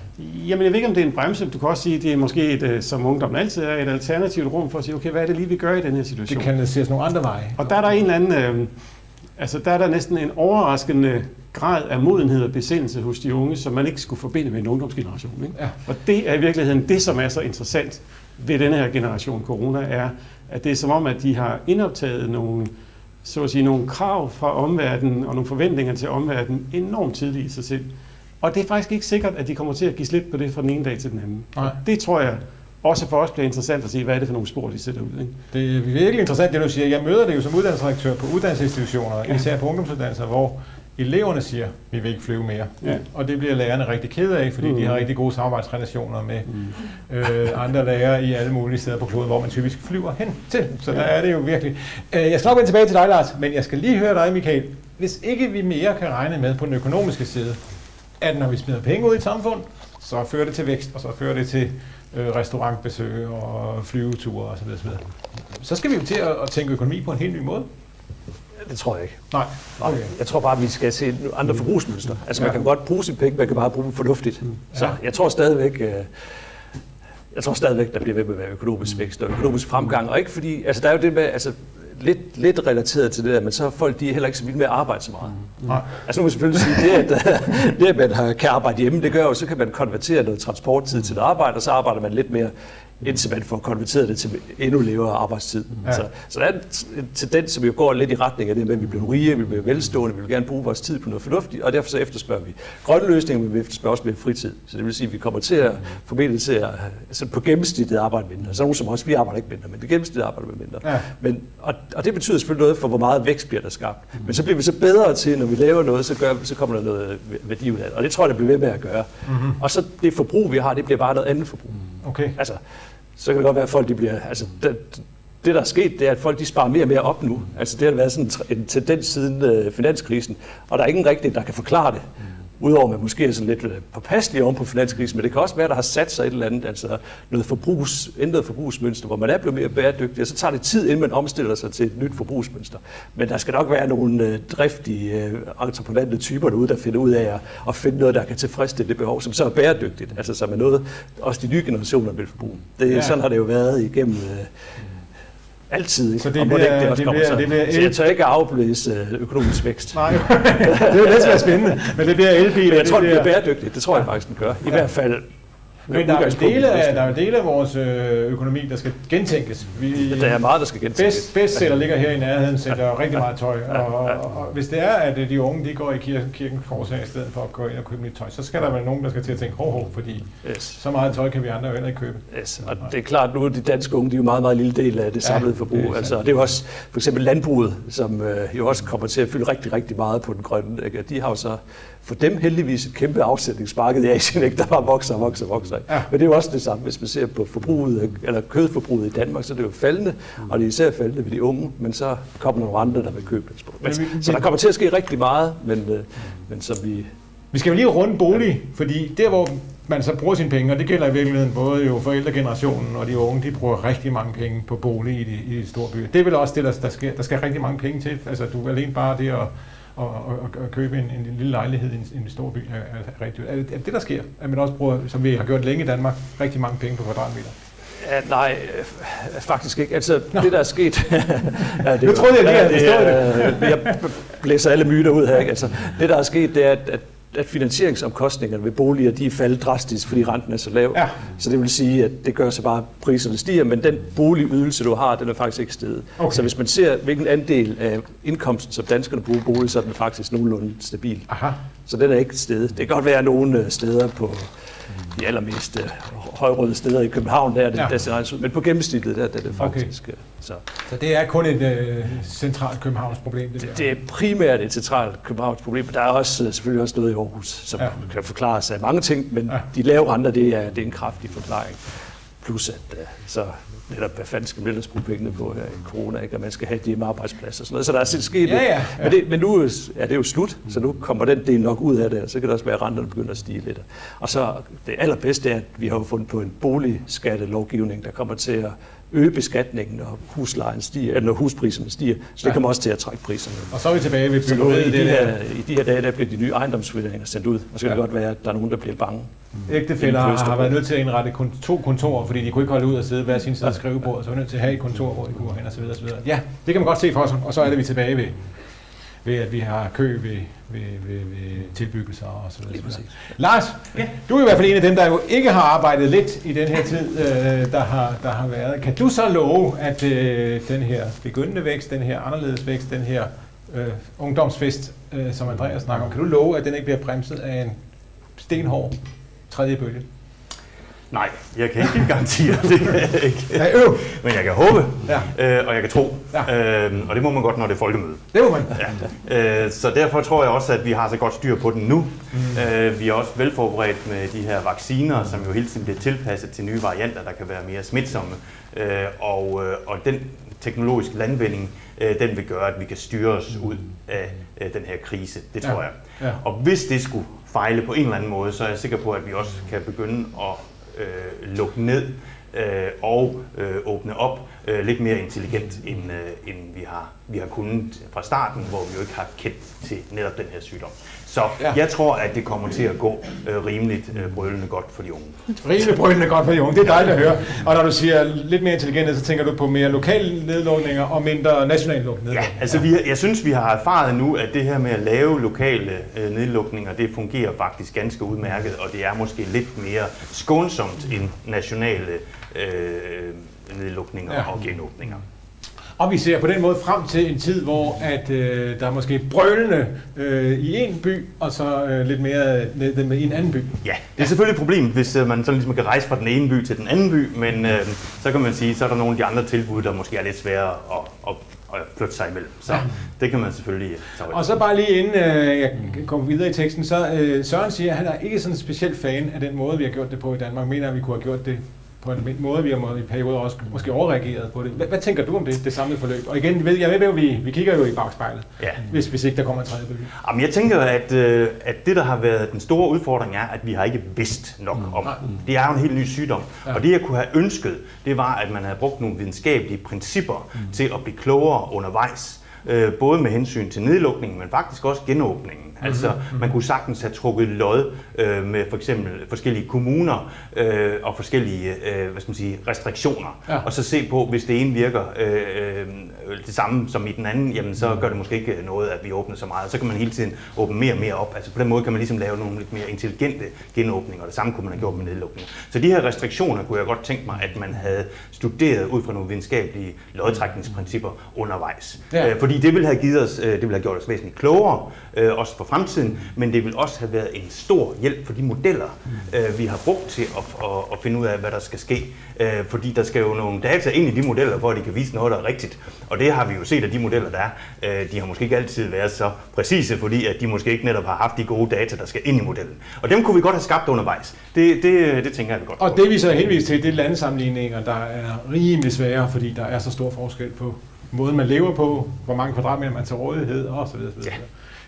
Jamen, jeg ved ikke, om det er en bremse. Du kan også sige, at det er måske, et, øh, som ungdommen altid er, et alternativt rum for at sige, okay, hvad er det lige, vi gør i den her situation? Det kanaliseres nogle andre veje. Og der er der en eller anden, øh, altså der er der næsten en overraskende grad af modenhed og besindelse hos de unge, som man ikke skulle forbinde med en ungdomsgeneration. Ikke? Ja. Og det er i virkeligheden det, som er så interessant ved denne her generation corona, er, at det er som om, at de har indoptaget nogle, så at sige, nogle krav fra omverdenen og nogle forventninger til omverdenen enormt tidligt i sig selv. Og det er faktisk ikke sikkert, at de kommer til at give slip på det fra den ene dag til den anden. Nej. Og det tror jeg også for os bliver interessant at se, hvad er det for nogle spor, de sætter ud. Ikke? Det er virkelig interessant, det du siger. Jeg møder det jo som uddannelsesdirektør på uddannelsesinstitutioner, især på ungdomsuddannelser, hvor eleverne siger, vi vil ikke flyve mere. Ja. Og det bliver lærerne rigtig ked af, fordi mm. de Mm. har rigtig gode samarbejdsrelationer med øh, andre lærere i alle mulige steder på kloden, hvor man typisk flyver hen til. Så der er det jo virkelig. Øh, jeg skal nok vende tilbage til dig, Lars, men jeg skal lige høre dig, Michael. Hvis ikke vi mere kan regne med på den økonomiske side, at når vi smider penge ud i et samfund, så fører det til vækst, og så fører det til øh, restaurantbesøg og flyveture osv. Så, videre. så skal vi jo til at, at tænke økonomi på en helt ny måde. Det tror jeg ikke. Nej, Okay. Jeg tror bare, at vi skal se andre forbrugsmønstre. Altså man Ja. kan godt bruge sine penge, man kan bare bruge dem fornuftigt. Så Ja. jeg tror stadigvæk, øh, jeg tror stadigvæk, der bliver ved med at være økonomisk vækst og økonomisk fremgang. Og ikke fordi, altså der er jo det med, altså lidt, lidt relateret til det der, men så er folk de er heller ikke så vilde med at arbejde så meget. nej. Altså nu må man selvfølgelig sige, det at, det at man kan arbejde hjemme, det gør jo, så kan man konvertere noget transporttid til et arbejde, og så arbejder man lidt mere indtil man får konverteret det til endnu lavere arbejdstid. Ja. Så, så der er en tendens, som jo går lidt i retning af det med, at vi bliver rige, vi bliver velstående, vi vil gerne bruge vores tid på noget fornuftigt, og derfor så efterspørger vi grønne løsninger, men vi efterspørger også mere fritid. Så det vil sige, at vi kommer til at formentlig til at altså på gennemsnittet arbejde mindre. Så er nogen som også, vi arbejder ikke mindre, men det gennemsnittet arbejder med mindre. Ja. Men, og, og, det betyder selvfølgelig noget for, hvor meget vækst bliver der skabt. Men så bliver vi så bedre til, når vi laver noget, så, gør, så kommer der noget værdi ud af det. Og det tror jeg, det bliver ved med at gøre. Mm-hmm. Og så det forbrug, vi har, det bliver bare noget andet forbrug. Okay. Altså, så kan det godt være, at folk de bliver... Altså, det, det, der er sket, det er, at folk de sparer mere og mere op nu. Altså, det har været sådan en tendens siden øh, finanskrisen, og der er ingen rigtig, der kan forklare det. Udover at man måske er sådan lidt øh, påpasselig oven på finanskrisen, men det kan også være, at der har sat sig et eller andet, altså noget forbrugs, ændret forbrugsmønster, hvor man er blevet mere bæredygtig, og så tager det tid, inden man omstiller sig til et nyt forbrugsmønster. Men der skal nok være nogle øh, driftige, øh, entreprenante typer derude, der finder ud af at, at finde noget, der kan tilfredsstille det behov, som så er bæredygtigt, altså som er noget, også de nye generationer vil forbruge. Det, ja. Sådan har det jo været igennem Altid. Så det, bliver, det, det, også det, bliver, det bliver el... Så jeg tør ikke afblæse øh, økonomisk vækst. Nej, det er jo næsten spændende. Men det bliver elbiler. Men jeg tror, det, bliver... det bliver bæredygtigt. Det tror jeg faktisk, den gør. I ja. hvert fald men der er, dele af, der er dele af vores øh, økonomi, der skal gentænkes. Vi, der er meget, der skal gentænkes. Best, bestseller ligger her i nærheden, sætter rigtig meget tøj. Og, og, og, hvis det er, at de unge de går i kirken, kirken forsag i stedet for at gå ind og købe nyt tøj, så skal der være nogen, der skal til at tænke, hov fordi yes. så meget tøj kan vi andre jo heller ikke købe. Yes. Og det er klart, nu er de danske unge, de er jo meget, meget lille del af det samlede ja, forbrug. Det er, altså, det er jo også for eksempel landbruget, som øh, jo også kommer til at fylde rigtig, rigtig meget på den grønne. Ikke? De har jo så for dem heldigvis et kæmpe afsætningsmarked i Asien, ikke? der bare vokser og vokser og vokser. Ja. Men det er jo også det samme, hvis man ser på forbruget, eller kødforbruget i Danmark, så er det jo faldende, og det er især faldende ved de unge, men så kommer nogle andre, der vil købe det. Men, men, så der kommer til at ske rigtig meget, men, øh, men som vi... Vi skal jo lige runde bolig, fordi der hvor man så bruger sine penge, og det gælder i virkeligheden både jo forældregenerationen og de unge, de bruger rigtig mange penge på bolig i de, i de store byer. Det er vel også det, der, der, skal, der skal rigtig mange penge til. Altså du alene bare det at og, og, og købe en, en lille lejlighed i en, en stor by er, er rigtig er det, er det, der sker? At man også bruger, som vi har gjort længe i Danmark, rigtig mange penge på kvadratmeter? Ja, nej, øh, faktisk ikke. Altså, Nå. det der er sket... ja, det nu troede jeg lige, at jeg det. Jeg blæser alle myter ud her. Ikke? Altså, det, der er sket, det er, at, at at finansieringsomkostningerne ved boliger, de er faldet drastisk, fordi renten er så lav. Ja. Så det vil sige, at det gør så bare, at priserne stiger, men den boligydelse, du har, den er faktisk ikke steget. Okay. Så hvis man ser, hvilken andel af indkomsten, som danskerne bruger bolig, så er den faktisk nogenlunde stabil. Aha. Så den er ikke steget. Det kan godt være nogle øh, steder på de allermest øh, højrøde steder i København, der er det, ja. der ser ud. Men på gennemsnittet, der, der er det faktisk... Okay. Øh, så. så det er kun et øh, centralt Københavns problem? Det, det, det er primært et centralt Københavns problem, men der er også, øh, selvfølgelig også noget i Aarhus, som ja. kan forklares af mange ting, men ja. de lave renter, det er, det er en kraftig forklaring. Plus at uh, så netop, hvad fanden skal man ellers bruge pengene på her i corona, ikke? og man skal have de arbejdspladser og sådan noget. Så der er sket ja, ja, ja. Men, det, men nu er det jo slut, så nu kommer den del nok ud af det, og så kan det også være, at renterne begynder at stige lidt. Og så det allerbedste er, at vi har fundet på en boligskattelovgivning, der kommer til at øge beskatningen, når huslejen stiger, eller når huspriserne stiger. Så det ja. kommer også til at trække priserne. Og så er vi tilbage ved byggeriet. I, de her, I de her dage, der bliver de nye ejendomsvurderinger sendt ud, og så kan ja. det godt være, at der er nogen, der bliver bange. Mm. Ægtefælder har, været nødt til at indrette to kontorer, fordi de kunne ikke holde ud og sidde hver sin side af skrivebordet, så var nødt til at have et kontor, hvor de kunne hen og så videre, og så videre. Ja, det kan man godt se for sig, og så er det vi tilbage ved, ved at vi har kø ved, ved, ved, ved tilbyggelser og så videre. Lars, ja. du er i hvert fald en af dem, der jo ikke har arbejdet lidt i den her tid, øh, der, har, der har været. Kan du så love, at øh, den her begyndende vækst, den her anderledes vækst, den her øh, ungdomsfest, øh, som Andreas snakker om, kan du love, at den ikke bliver bremset af en stenhård tredje bølge? Nej, jeg kan ikke garantere det. Jeg ikke. Ja, øv. Men jeg kan håbe, ja. øh, og jeg kan tro. Ja. Øh, og det må man godt, når det er folkemøde. Det må man. Ja. Øh, så derfor tror jeg også, at vi har så godt styr på den nu. Mm. Øh, vi er også velforberedt med de her vacciner, som jo hele tiden bliver tilpasset til nye varianter, der kan være mere smitsomme. Øh, og, øh, og den teknologiske landvinding, øh, den vil gøre, at vi kan styre os ud af øh, den her krise. Det tror ja. jeg. Ja. Og hvis det skulle fejle på en eller anden måde, så er jeg sikker på, at vi også kan begynde at øh, lukke ned øh, og øh, åbne op øh, lidt mere intelligent, end, øh, end vi, har, vi har kunnet fra starten, hvor vi jo ikke har kendt til netop den her sygdom. Så ja. jeg tror, at det kommer til at gå øh, rimeligt øh, brølende godt for de unge. Rimeligt brølende godt for de unge, det er dejligt at høre. Og når du siger lidt mere intelligent, så tænker du på mere lokale nedlukninger og mindre nationale nedlukninger? Ja, altså vi, jeg synes, vi har erfaret nu, at det her med at lave lokale øh, nedlukninger, det fungerer faktisk ganske udmærket, og det er måske lidt mere skånsomt end nationale øh, nedlukninger ja. og genåbninger. Og vi ser på den måde frem til en tid, hvor at, øh, der er måske brølende øh, i en by, og så øh, lidt mere ned med i en anden by. Ja, det er selvfølgelig et problem, hvis øh, man sådan ligesom kan rejse fra den ene by til den anden by, men øh, så kan man sige, så er der nogle af de andre tilbud, der måske er lidt sværere at, at, at flytte sig imellem. Så ja. det kan man selvfølgelig tage Og så bare lige inden øh, jeg kommer videre i teksten, så øh, Søren siger, at han er ikke sådan en speciel fan af den måde, vi har gjort det på i Danmark. Mener, at vi kunne have gjort det på en måde, vi har i perioder også måske overreageret på det. Hvad, hvad tænker du om det, det samlede forløb? Og igen, jeg ved, at vi, vi kigger jo i bagspejlet, ja. hvis, hvis ikke der kommer en tredje bølge. Jamen, jeg tænker, at, øh, at det, der har været den store udfordring, er, at vi har ikke vidst nok mm. om. Mm. Det er jo en helt ny sygdom. Ja. Og det, jeg kunne have ønsket, det var, at man havde brugt nogle videnskabelige principper mm. til at blive klogere undervejs. Øh, både med hensyn til nedlukningen, men faktisk også genåbningen. Altså, mm-hmm. man kunne sagtens have trukket lod øh, med for eksempel forskellige kommuner øh, og forskellige øh, hvad skal man sige, restriktioner, ja. og så se på, hvis det ene virker øh, øh, det samme som i den anden, jamen så gør det måske ikke noget, at vi åbner så meget. Så kan man hele tiden åbne mere og mere op. Altså på den måde kan man ligesom lave nogle lidt mere intelligente genåbninger, og det samme kunne man have gjort med nedlukning. Så de her restriktioner kunne jeg godt tænke mig, at man havde studeret ud fra nogle videnskabelige lodtrækningsprincipper undervejs. Ja. Øh, fordi det ville have givet os, øh, det ville have gjort os væsentligt klogere, øh, også for fremtiden, men det vil også have været en stor hjælp for de modeller, øh, vi har brugt til at, at, at finde ud af, hvad der skal ske. Øh, fordi der skal jo nogle data ind i de modeller, for at de kan vise noget, der er rigtigt. Og det har vi jo set, at de modeller, der er, øh, de har måske ikke altid været så præcise, fordi at de måske ikke netop har haft de gode data, der skal ind i modellen. Og dem kunne vi godt have skabt undervejs. Det, det, det tænker jeg, vi godt Og det vi så henviser til, det er landsammenligninger, der er rimelig svære, fordi der er så stor forskel på måden, man lever på, hvor mange kvadratmeter man til rådighed osv. Ja.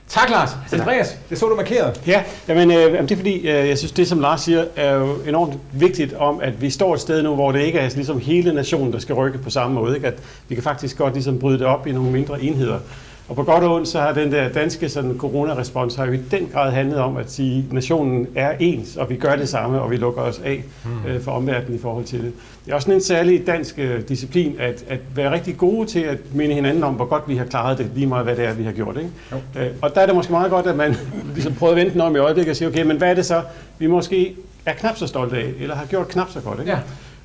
Tak, Lars. Andreas, det så du markeret. Ja, jamen, øh, det er fordi, øh, jeg synes, det som Lars siger, er jo enormt vigtigt om, at vi står et sted nu, hvor det ikke er ligesom hele nationen, der skal rykke på samme måde. Ikke? At vi kan faktisk godt ligesom bryde det op i nogle mindre enheder. Og på godt og ondt, så har den der danske sådan, coronarespons har jo i den grad handlet om at sige, at nationen er ens, og vi gør det samme, og vi lukker os af hmm. øh, for omverdenen i forhold til det. Det er også en særlig dansk øh, disciplin at, at være rigtig gode til at minde hinanden om, hvor godt vi har klaret det, lige meget hvad det er, vi har gjort. Ikke? Øh, og der er det måske meget godt, at man ligesom prøver at vente den om i øjeblikket og sige, okay, men hvad er det så, vi måske er knap så stolte af, eller har gjort knap så godt. Ikke? Ja.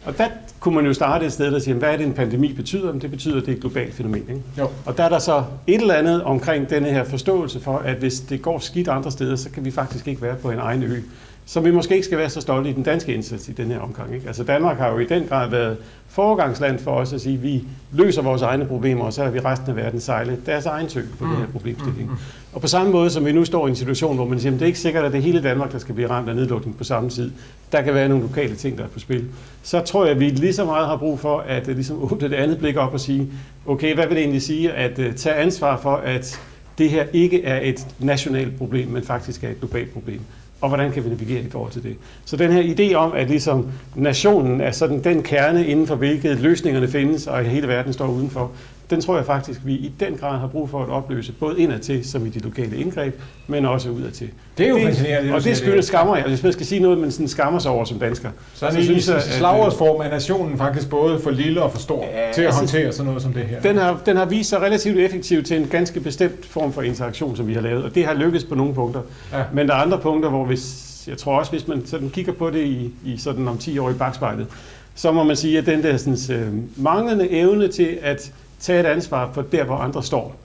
Og der kunne man jo starte et sted, der siger, hvad er det en pandemi betyder? Men det betyder, at det er et globalt fænomen. Ikke? Jo. Og der er der så et eller andet omkring denne her forståelse for, at hvis det går skidt andre steder, så kan vi faktisk ikke være på en egen ø som vi måske ikke skal være så stolte i den danske indsats i den her omgang. Ikke? Altså Danmark har jo i den grad været foregangsland for os at sige, at vi løser vores egne problemer, og så er vi resten af verden sejle deres egen tø på mm. den her problemstilling. Mm. Og på samme måde som vi nu står i en situation, hvor man siger, at det er ikke sikkert, at det hele Danmark, der skal blive ramt af nedlukning på samme tid. Der kan være nogle lokale ting, der er på spil. Så tror jeg, at vi lige så meget har brug for at øh, ligesom åbne det andet blik op og sige, okay, hvad vil det egentlig sige at uh, tage ansvar for, at det her ikke er et nationalt problem, men faktisk er et globalt problem og hvordan kan vi navigere i forhold til det. Så den her idé om, at ligesom nationen er sådan den kerne, inden for hvilket løsningerne findes, og hele verden står udenfor, den tror jeg faktisk, vi i den grad har brug for at opløse, både indadtil, som i de lokale indgreb, men også udadtil. Det er jo fascinerende. Og det skyldes skammer jeg. Hvis man skal sige noget, man sådan skammer sig over som dansker. Så er det synes, at slagårsform af nationen faktisk både for lille og for stor ja, til at altså, håndtere sådan noget som det her. Den har, den har vist sig relativt effektiv til en ganske bestemt form for interaktion, som vi har lavet, og det har lykkes på nogle punkter. Ja. Men der er andre punkter, hvor hvis, jeg tror også, hvis man sådan kigger på det i, i sådan om 10 år i bagspejlet, så må man sige, at den der sådan, øh, manglende evne til at tage et ansvar for der, hvor andre står,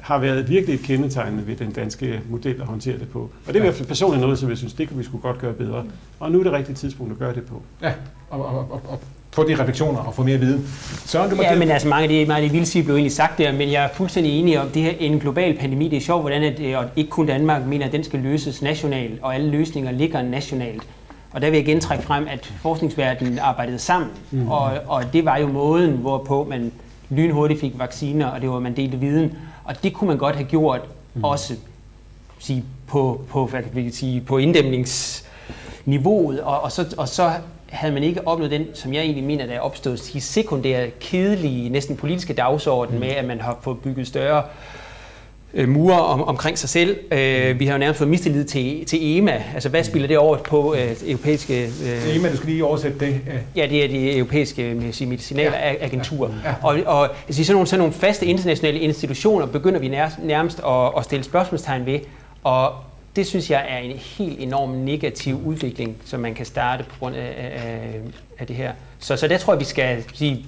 har været virkelig et kendetegnende ved den danske model at håndtere det på. Og det er i hvert fald personligt noget, som jeg synes, det kunne vi skulle godt gøre bedre. Og nu er det rigtige tidspunkt at gøre det på. Ja, og, og, og, og få de refleksioner og få mere viden. Så du ja, men altså mange af de, mange af de vil sige, blev egentlig sagt der, men jeg er fuldstændig enig om, det her en global pandemi, det er sjovt, hvordan at, og ikke kun Danmark mener, at den skal løses nationalt, og alle løsninger ligger nationalt. Og der vil jeg gentrække frem, at forskningsverdenen arbejdede sammen, mm. og, og det var jo måden, hvorpå man lynhurtigt fik vacciner, og det var, man delte viden. Og det kunne man godt have gjort mm. også sige, på, på, hvad kan vi sige, på inddæmningsniveauet, og, og, så, og så havde man ikke opnået den, som jeg egentlig mener, der er opstået, sekundære, kedelige, næsten politiske dagsorden mm. med, at man har fået bygget større øh, mure om, omkring sig selv. Øh, vi har jo nærmest fået mistillid til, til EMA. Altså, hvad spiller det over på øh, europæiske... Øh, EMA, du skal lige oversætte det. Ja, det er de europæiske medicinalagenturer. Ja. Ja. Og, og altså, sådan, nogle, sådan nogle faste internationale institutioner begynder vi nærmest, nærmest at, at stille spørgsmålstegn ved. Og det synes jeg er en helt enorm negativ udvikling, som man kan starte på grund af, af, af det her. Så, så der tror jeg, vi skal sige,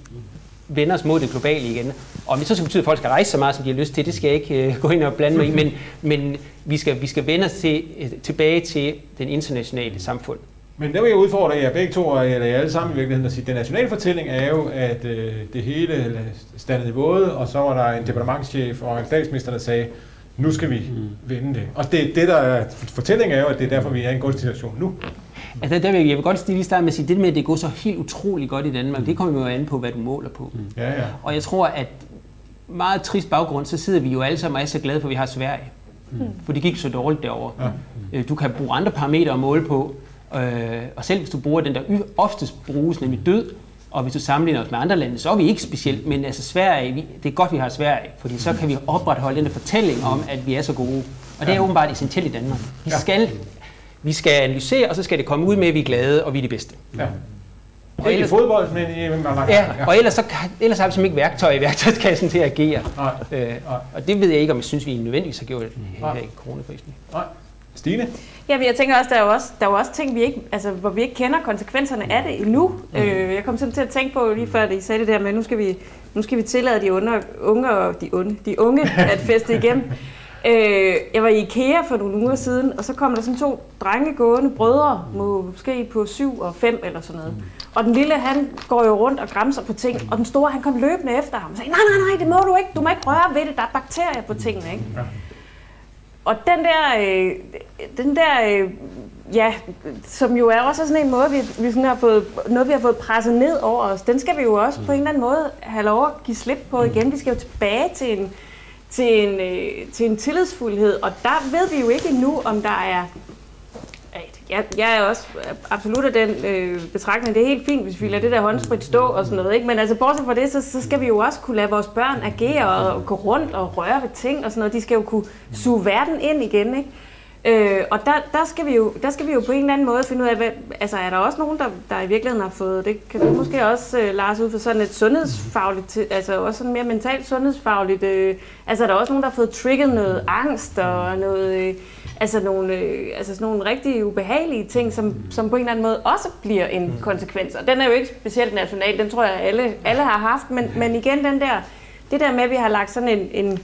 vende os mod det globale igen. Og det så skal betyde, at folk skal rejse så meget, som de har lyst til, det skal jeg ikke uh, gå ind og blande mig i, men, men vi, skal, vi skal vende os til, uh, tilbage til den internationale samfund. Men der vil jeg udfordre jer begge to, eller jer alle sammen i virkeligheden, at sige, den nationale fortælling er jo, at øh, det hele standede i våde, og så var der en departementschef og en statsminister, der sagde, nu skal vi mm. vende det. Og det, det der er, fortællingen er jo, at det er derfor, vi er i en god situation nu. Altså, der vil, jeg vil godt lige starte med at sige, det med, at det går så helt utrolig godt i Danmark, mm. det kommer jo an på, hvad du måler på. Mm. Ja, ja. Og jeg tror, at meget trist baggrund, så sidder vi jo alle sammen og er så glade for, at vi har Sverige. Mm. For det gik så dårligt derovre. Ja. Mm. Du kan bruge andre parametre at måle på, Øh, og selv hvis du bruger den, der oftest bruges, nemlig død, og hvis du sammenligner os med andre lande, så er vi ikke specielt, men altså Sverige, vi, det er godt, vi har Sverige, fordi så kan vi opretholde den der fortælling om, at vi er så gode. Og det er åbenbart essentielt i Danmark. Vi skal, vi skal analysere, og så skal det komme ud med, at vi er glade, og vi er de bedste. Ja. Og ellers, i fodbold, men i ja, og ellers, så, ellers har vi simpelthen ikke værktøj i værktøjskassen til at agere. Nej. Øh, og det ved jeg ikke, om jeg synes, vi nødvendigvis har gjort her i coronakrisen. Nej. Stine? Ja, men jeg tænker også, der er jo også, der er jo også ting, vi ikke, altså, hvor vi ikke kender konsekvenserne af det endnu. Mm. Øh, jeg kom sådan til at tænke på, lige før I sagde det der med, nu skal vi, nu skal vi tillade de unge, unge og de, unge, de unge at feste igen. Øh, jeg var i IKEA for nogle uger siden, og så kom der sådan to drenge gående brødre, måske på syv og fem eller sådan noget. Og den lille, han går jo rundt og græmser på ting, og den store, han kom løbende efter ham og sagde, nej, nej, nej, det må du ikke, du må ikke røre ved det, der er bakterier på tingene, ikke? Og den der, øh, den der øh, ja, som jo er også sådan en måde, vi, vi sådan har fået, noget vi har fået presset ned over os, den skal vi jo også på en eller anden måde have lov at give slip på igen. Vi skal jo tilbage til en, til en, øh, til en tillidsfuldhed, og der ved vi jo ikke endnu, om der er jeg, jeg er også absolut af den øh, betragtning, det er helt fint, hvis vi lader det der håndsprit stå og sådan noget, ikke? men altså bortset fra det, så, så skal vi jo også kunne lade vores børn agere og gå rundt og røre ved ting og sådan noget. De skal jo kunne suge verden ind igen, ikke? Øh, og der, der, skal vi jo, der skal vi jo på en eller anden måde finde ud af, hvad, altså er der også nogen, der, der i virkeligheden har fået, det kan du måske også, øh, Lars, ud for sådan et sundhedsfagligt, altså også sådan mere mentalt sundhedsfagligt, øh, altså er der også nogen, der har fået trigget noget angst og noget, øh, altså nogle, øh, altså sådan nogle rigtig ubehagelige ting, som, som på en eller anden måde også bliver en konsekvens. Og den er jo ikke specielt national, den tror jeg alle, alle har haft, men, men igen den der, det der med, at vi har lagt sådan en, en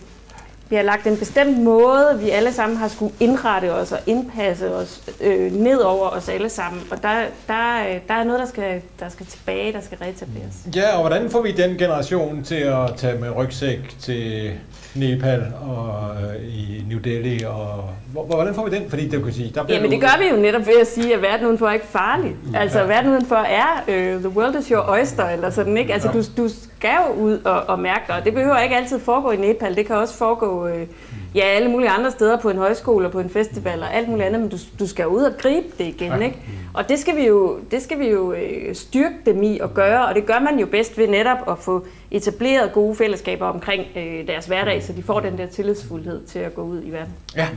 vi har lagt en bestemt måde, vi alle sammen har skulle indrette os og indpasse os øh, ned over os alle sammen. Og der, der, øh, der er noget, der skal, der skal tilbage, der skal reetableres. Ja, og hvordan får vi den generation til at tage med rygsæk til Nepal og øh, i New Delhi? Og, hvordan får vi den? Fordi det kan sige, der Jamen det gør vi jo netop ved at sige, at verden udenfor er ikke farlig. Mm, altså ja. verden udenfor er uh, the world is your oyster, eller sådan, ikke? Altså ja. du, du skal jo ud og, og mærke dig, og det behøver ikke altid foregå i Nepal. Det kan også foregå øh, ja, alle mulige andre steder på en højskole og på en festival og alt muligt andet, men du, du skal ud og gribe det igen, ja. ikke? Og det skal vi jo, det skal vi jo øh, styrke dem i at gøre, og det gør man jo bedst ved netop at få etableret gode fællesskaber omkring øh, deres hverdag, så de får den der tillidsfuldhed til at gå ud i verden. Ja.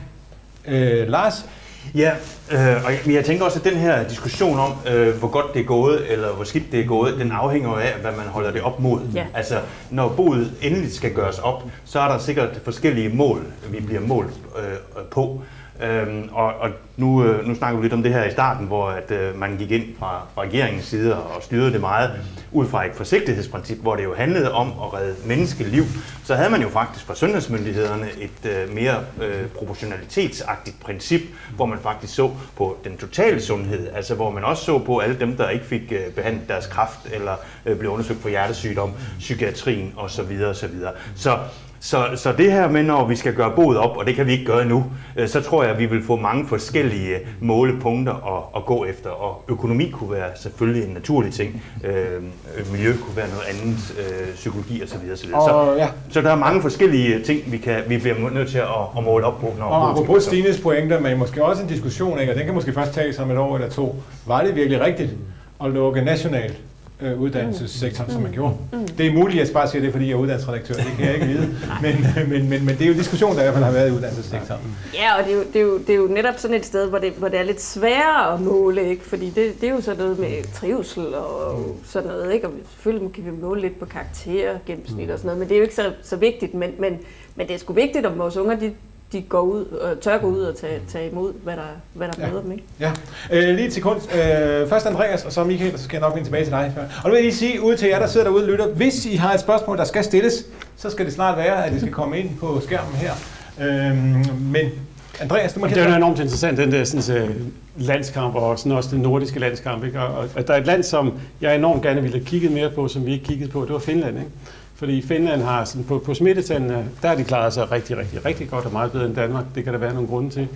Øh, Lars, Ja, øh, og jeg, jeg tænker også, at den her diskussion om, øh, hvor godt det er gået, eller hvor skidt det er gået, den afhænger af, hvad man holder det op mod. Ja. Altså, når boet endelig skal gøres op, så er der sikkert forskellige mål, vi bliver målt øh, på. Øhm, og, og nu, øh, nu snakker vi lidt om det her i starten, hvor at, øh, man gik ind fra, fra regeringens side og styrede det meget ud fra et forsigtighedsprincip, hvor det jo handlede om at redde menneskeliv. Så havde man jo faktisk fra sundhedsmyndighederne et øh, mere øh, proportionalitetsagtigt princip, hvor man faktisk så på den totale sundhed, altså hvor man også så på alle dem, der ikke fik øh, behandlet deres kraft eller øh, blev undersøgt for hjertesygdom, psykiatrien osv. osv. Så så, så det her med, når vi skal gøre boet op, og det kan vi ikke gøre nu, øh, så tror jeg, at vi vil få mange forskellige målepunkter at, at gå efter. Og økonomi kunne være selvfølgelig en naturlig ting. Øh, miljø kunne være noget andet. Øh, psykologi osv. osv. Så, og, ja. så der er mange forskellige ting, vi, kan, vi bliver nødt til at, at måle op på. Når og apropos Stines pointer, men måske også en diskussion, ikke? og den kan måske først tages om et år eller to. Var det virkelig rigtigt at lukke nationalt øh, uddannelsessektoren, mm. som man gjorde. Mm. Det er muligt, at jeg bare siger det, fordi jeg er uddannelsesredaktør. Det kan jeg ikke vide. men, men, men, men det er jo en diskussion, der i hvert fald har været i uddannelsessektoren. Ja, og det er, jo, det, er jo, det er jo netop sådan et sted, hvor det, hvor det er lidt sværere at måle, ikke? fordi det, det er jo sådan noget med trivsel og sådan noget. Ikke? Og selvfølgelig kan vi måle lidt på karakterer, gennemsnit og sådan noget, men det er jo ikke så, så vigtigt. Men, men, men det er sgu vigtigt, om vores unger de de går ud, og tør gå ud og tage, tage imod, hvad der, hvad der Ja. møder dem. Ikke? Ja, øh, lige til kunst. Øh, først Andreas, og så Michael, og så skal jeg nok vende tilbage til dig. Og nu vil jeg lige sige ud til jer, der sidder derude og lytter, hvis I har et spørgsmål, der skal stilles, så skal det snart være, at det skal komme ind på skærmen her. Øh, men Andreas, du må det er jo enormt interessant, den der sådan, uh, landskamp, og sådan også den nordiske landskamp. Ikke? Og, og, og der er et land, som jeg enormt gerne ville have kigget mere på, som vi ikke kiggede på, det var Finland. Ikke? Fordi Finland har sådan, på, på smittetallene, der har de klaret sig rigtig, rigtig, rigtig godt og meget bedre end Danmark. Det kan der være nogle grunde til.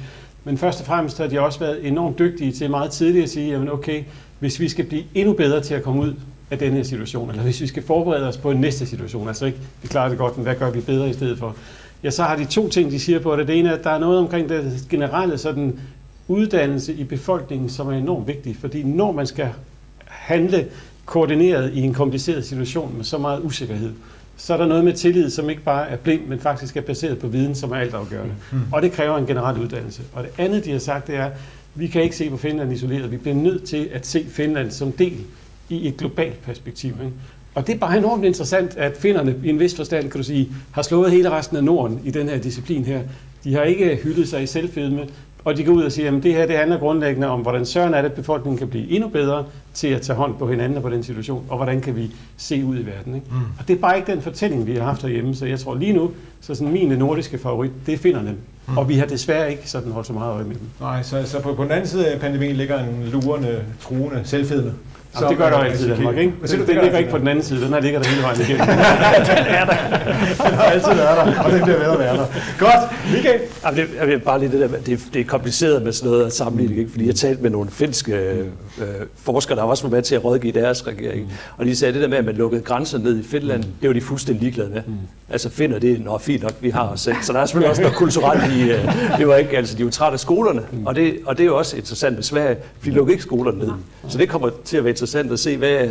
Men først og fremmest har de også været enormt dygtige til meget tidligt at sige, jamen okay, hvis vi skal blive endnu bedre til at komme ud af den her situation, eller hvis vi skal forberede os på en næste situation, altså ikke, vi klarer det godt, men hvad gør vi bedre i stedet for? Ja, så har de to ting, de siger på det. Det ene er, at der er noget omkring det generelle sådan, uddannelse i befolkningen, som er enormt vigtig, fordi når man skal handle koordineret i en kompliceret situation med så meget usikkerhed, så er der noget med tillid, som ikke bare er blind, men faktisk er baseret på viden, som er altafgørende. Mm. Og det kræver en generel uddannelse. Og det andet, de har sagt, det er, vi kan ikke se på Finland isoleret. Vi bliver nødt til at se Finland som del i et globalt perspektiv. Ikke? Og det er bare enormt interessant, at finnerne i en vis forstand, kan du sige, har slået hele resten af Norden i den her disciplin her. De har ikke hyldet sig i selvfedme, og de går ud og siger, at det her det handler grundlæggende om, hvordan søren er det, at befolkningen kan blive endnu bedre til at tage hånd på hinanden og på den situation, og hvordan kan vi se ud i verden. Ikke? Mm. Og det er bare ikke den fortælling, vi har haft herhjemme, så jeg tror lige nu, så sådan min nordiske favorit, det er finnerne. Mm. Og vi har desværre ikke sådan holdt så meget øje med dem. Nej, så, så på, på den anden side af pandemien ligger en lurende, truende selvfedme. Jamen, det gør der altid i Danmark, ikke? Hvad siger du, Den, det den ligger der ikke på den anden side, den her ligger der hele vejen igennem. Den har altid været der, og den bliver ved at være der. Godt, Michael. Jamen, det, jeg vil bare lige det der, det, det er kompliceret med sådan noget at sammenligne, ikke? fordi jeg talte med nogle finske øh, forskere, der også var med til at rådgive deres regering, og de sagde det der med, at man lukkede grænser ned i Finland, det var de fuldstændig ligeglade med. Altså finder det, nå fint nok, vi har os selv. Så der er selvfølgelig også noget kulturelt i, øh, det var ikke, altså de var trætte af skolerne, og det, og det er jo også interessant med Sverige, for de lukker ikke skolerne ned. Så det kommer til at være interessant at se, hvad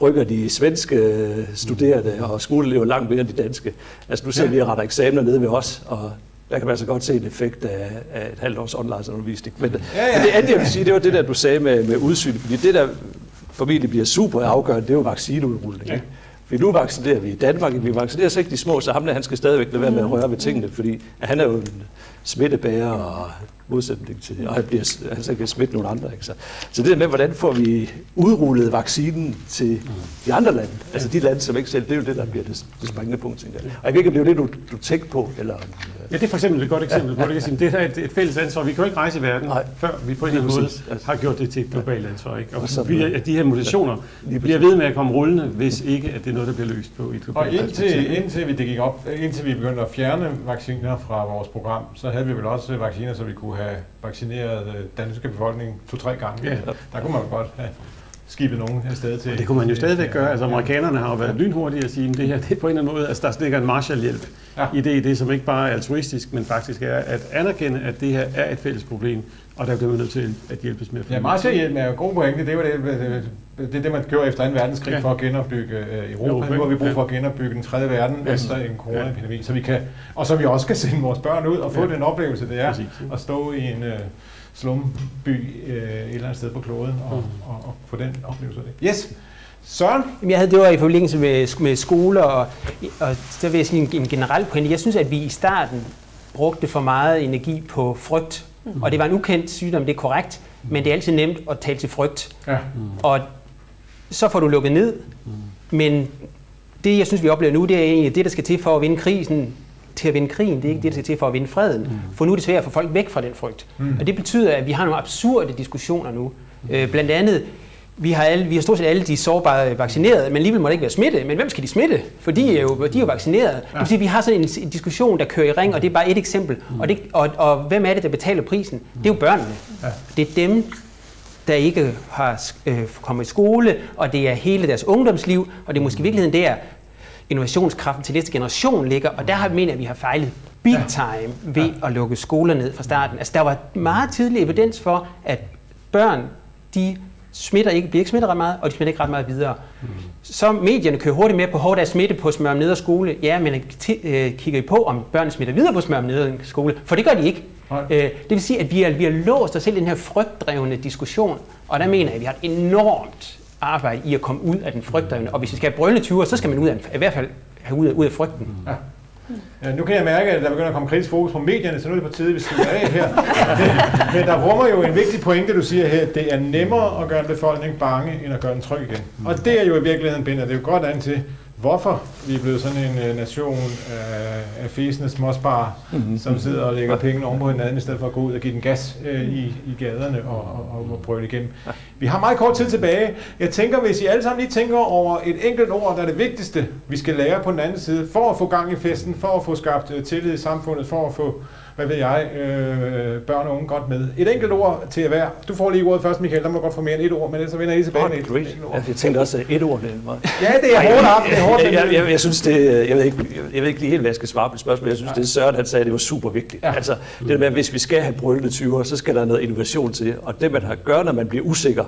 rykker de svenske øh, studerende og skoleelever langt mere end de danske. Altså nu sidder vi og retter eksamener nede ved os, og der kan man altså godt se en effekt af, af et halvt års online-undervisning. Men, ja, ja. men det andet, jeg vil sige, det var det der, du sagde med, med udsyn, fordi det der formentlig bliver super afgørende, det er jo vaccineudrulning. Ja. Fordi nu vaccinerer vi i Danmark, vi vaccinerer så ikke de små, så ham der, han skal stadigvæk lade være med at røre ved tingene, fordi han er jo en smittebærer og modsætning til, og han, bliver, han så kan smitte nogle andre. Ikke? Så, så det der med, hvordan får vi udrullet vaccinen til de andre lande, altså de lande, som ikke selv, det er jo det, der bliver det, det springende punkt, tænker jeg. Og jeg ved ikke, om det er jo det, du, du tænkte på, eller Ja, det er for eksempel et godt eksempel på det. Jeg kan sige, Det er et, et fælles ansvar. Vi kan jo ikke rejse i verden, Nej. før vi på en eller anden måde. Altså- har gjort det til et globalt ansvar. Ikke? Og Og så- vi, at de her mutationer Lige bliver ved med at komme rullende, hvis ikke at det er noget, der bliver løst på et Og globalt indtil, indtil vi, det gik op, indtil vi begyndte at fjerne vacciner fra vores program, så havde vi vel også vacciner, så vi kunne have vaccineret øh, den danske befolkning to-tre gange. Ja. Der kunne man godt have skibet nogen afsted til. Og det kunne man jo stadigvæk gøre. Altså amerikanerne har jo været lynhurtige at sige, at det her det er på en eller anden måde, altså der ligger en Marshallhjælp Ja. i det, det, som ikke bare er altruistisk, men faktisk er at anerkende, at det her er et fælles problem, og der bliver man nødt til at hjælpes med. Ja, Marshallhjælpen er jo god pointe. Det var det, det, det, er det, man gjorde efter 2. verdenskrig Ja. for at genopbygge øh, Europa. Europa, Nu har vi brug ja. for at genopbygge den tredje verden Ja. efter en coronaepidemi. Så vi kan, og så vi også kan sende vores børn ud og få Ja. den oplevelse, det er Præcis. at stå i en øh, slumby øh, et eller andet sted på kloden og, Mm. og, og få den oplevelse af det. Yes! Søren? Jeg havde det var i forbindelse med, med skoler, og, og så vil jeg sige en, en generel pointe. Jeg synes, at vi i starten brugte for meget energi på frygt. Og det var en ukendt sygdom, det er korrekt, men det er altid nemt at tale til frygt. Ja. Og så får du lukket ned, men det, jeg synes, vi oplever nu, det er egentlig det, der skal til for at vinde krisen, til at vinde krigen. Det er ikke det, der skal til for at vinde freden. For nu er det svært at få folk væk fra den frygt. Mm. Og det betyder, at vi har nogle absurde diskussioner nu. Øh, blandt andet, vi har, alle, vi har stort set alle de sårbare vaccineret, men alligevel må det ikke være smitte. Men hvem skal de smitte? For de er jo, de er jo vaccineret. Det vil sige, vi har sådan en, en diskussion, der kører i ring, og det er bare et eksempel. Og, det, og, og hvem er det, der betaler prisen? Det er jo børnene. Ja. Det er dem, der ikke har øh, kommet i skole, og det er hele deres ungdomsliv, og det er måske i virkeligheden der, innovationskraften til næste generation ligger, og der har mener, jeg, at vi har fejlet big time ved at lukke skoler ned fra starten. Altså, der var meget tidlig evidens for, at børn, de smitter ikke, bliver ikke smittet ret meget, og de smitter ikke ret meget videre. Så medierne kører hurtigt med på, hvor der er smitte på Smørum Neder skole. Ja, men øh, kigger I på, om børnene smitter videre på Smørum Neder skole? For det gør de ikke. Øh, det vil sige, at vi har, vi har låst os selv i den her frygtdrevne diskussion, og der mener jeg, at vi har et enormt arbejde i at komme ud af den frygtdrevne. Og hvis vi skal have brølende 20'er, så skal man ud af, i hvert fald have ud af, ud af frygten. Ja. Ja, nu kan jeg mærke, at der begynder at komme kritisk fokus på medierne, så nu er det på tide, vi slutter af her. Men der rummer jo en vigtig pointe, du siger her. Det er nemmere at gøre en befolkning bange, end at gøre den tryg igen. Og det er jo i virkeligheden binder det er jo godt an til, hvorfor vi er blevet sådan en uh, nation af, af fæsende småspar, mm-hmm. som sidder og lægger penge oven på hinanden, i stedet for at gå ud og give den gas uh, i, i gaderne og, og, og brøle igennem. Vi har meget kort tid tilbage. Jeg tænker, hvis I alle sammen lige tænker over et enkelt ord, der er det vigtigste, vi skal lære på den anden side, for at få gang i festen, for at få skabt uh, tillid i samfundet, for at få hvad ved jeg, øh, børn og unge godt med. Et enkelt ord til hver. Du får lige ordet først, Michael. Der må godt få mere end et ord, men ellers så vender I tilbage med et, et ord. Ja, jeg tænkte også, at et ord det var... Ja, det er hårdt op. Det er hårdt. jeg, jeg, jeg, jeg, synes, det, jeg, ved ikke, jeg ved ikke lige helt, hvad jeg skal svare på det spørgsmål. Jeg synes, det er Søren, han sagde, det var super vigtigt. Ja. Altså, det med, at hvis vi skal have brølende 20'er, så skal der noget innovation til. Og det, man har gør, når man bliver usikker,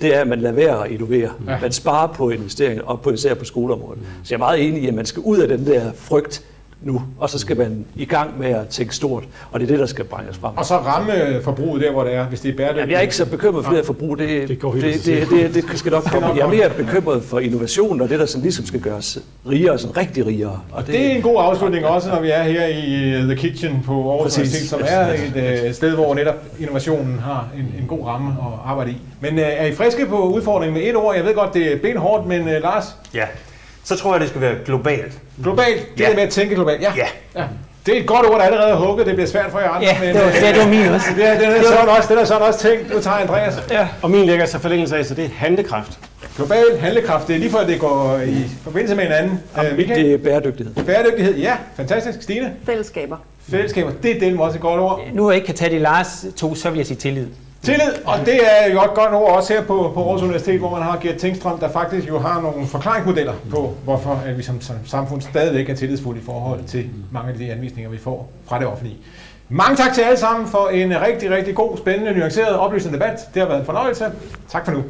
det er, at man lader være at innovere. Ja. Man sparer på investeringer, og på, især på skoleområdet. Så jeg er meget enig i, at man skal ud af den der frygt, nu, og så skal man i gang med at tænke stort, og det er det, der skal bringes frem. Og så ramme forbruget der, hvor det er, hvis det er bæredygtigt. Jamen, jeg er ikke så bekymret for det her forbrug, det, Det går det, helt det, det, det, det skal nok komme. Jeg er mere bekymret for innovation, og det, der sådan ligesom skal gøres rigere, sådan rigtig rigere. Og det er en god afslutning også, når vi er her i uh, The Kitchen på Aarhus. Universitet, som er et uh, sted, hvor netop innovationen har en, en god ramme at arbejde i. Men uh, er I friske på udfordringen med et ord? Jeg ved godt, det er benhårdt, men uh, Lars, Ja, så tror jeg, det skal være globalt. globalt, det Ja. er med at tænke globalt. Ja. Ja. ja. Det er et godt ord, der allerede er hugget. Det bliver svært for jer andre. Ja, men, det var, øh, det, det var min også. det, er, det, er sådan også, det er sådan også tænkt. Nu tager Andreas. Ja. Og min ligger så forlængelse af, så det er handlekraft. Global handlekraft, det er lige før det går i forbindelse med hinanden. Uh, Michael? Det er bæredygtighed. Bæredygtighed, ja, fantastisk. Stine? Fællesskaber. Fællesskaber, det er den også et godt ord. Nu jeg ikke kan tage det Lars to, så vil jeg sige tillid. Tillid, og det er jo et godt ord også her på, på Aarhus Universitet, hvor man har Gert Tingstrøm, der faktisk jo har nogle forklaringsmodeller på, hvorfor at vi som, samfund stadigvæk er tillidsfulde i forhold til mange af de anvisninger, vi får fra det offentlige. Mange tak til alle sammen for en rigtig, rigtig god, spændende, nuanceret, oplysende debat. Det har været en fornøjelse. Tak for nu.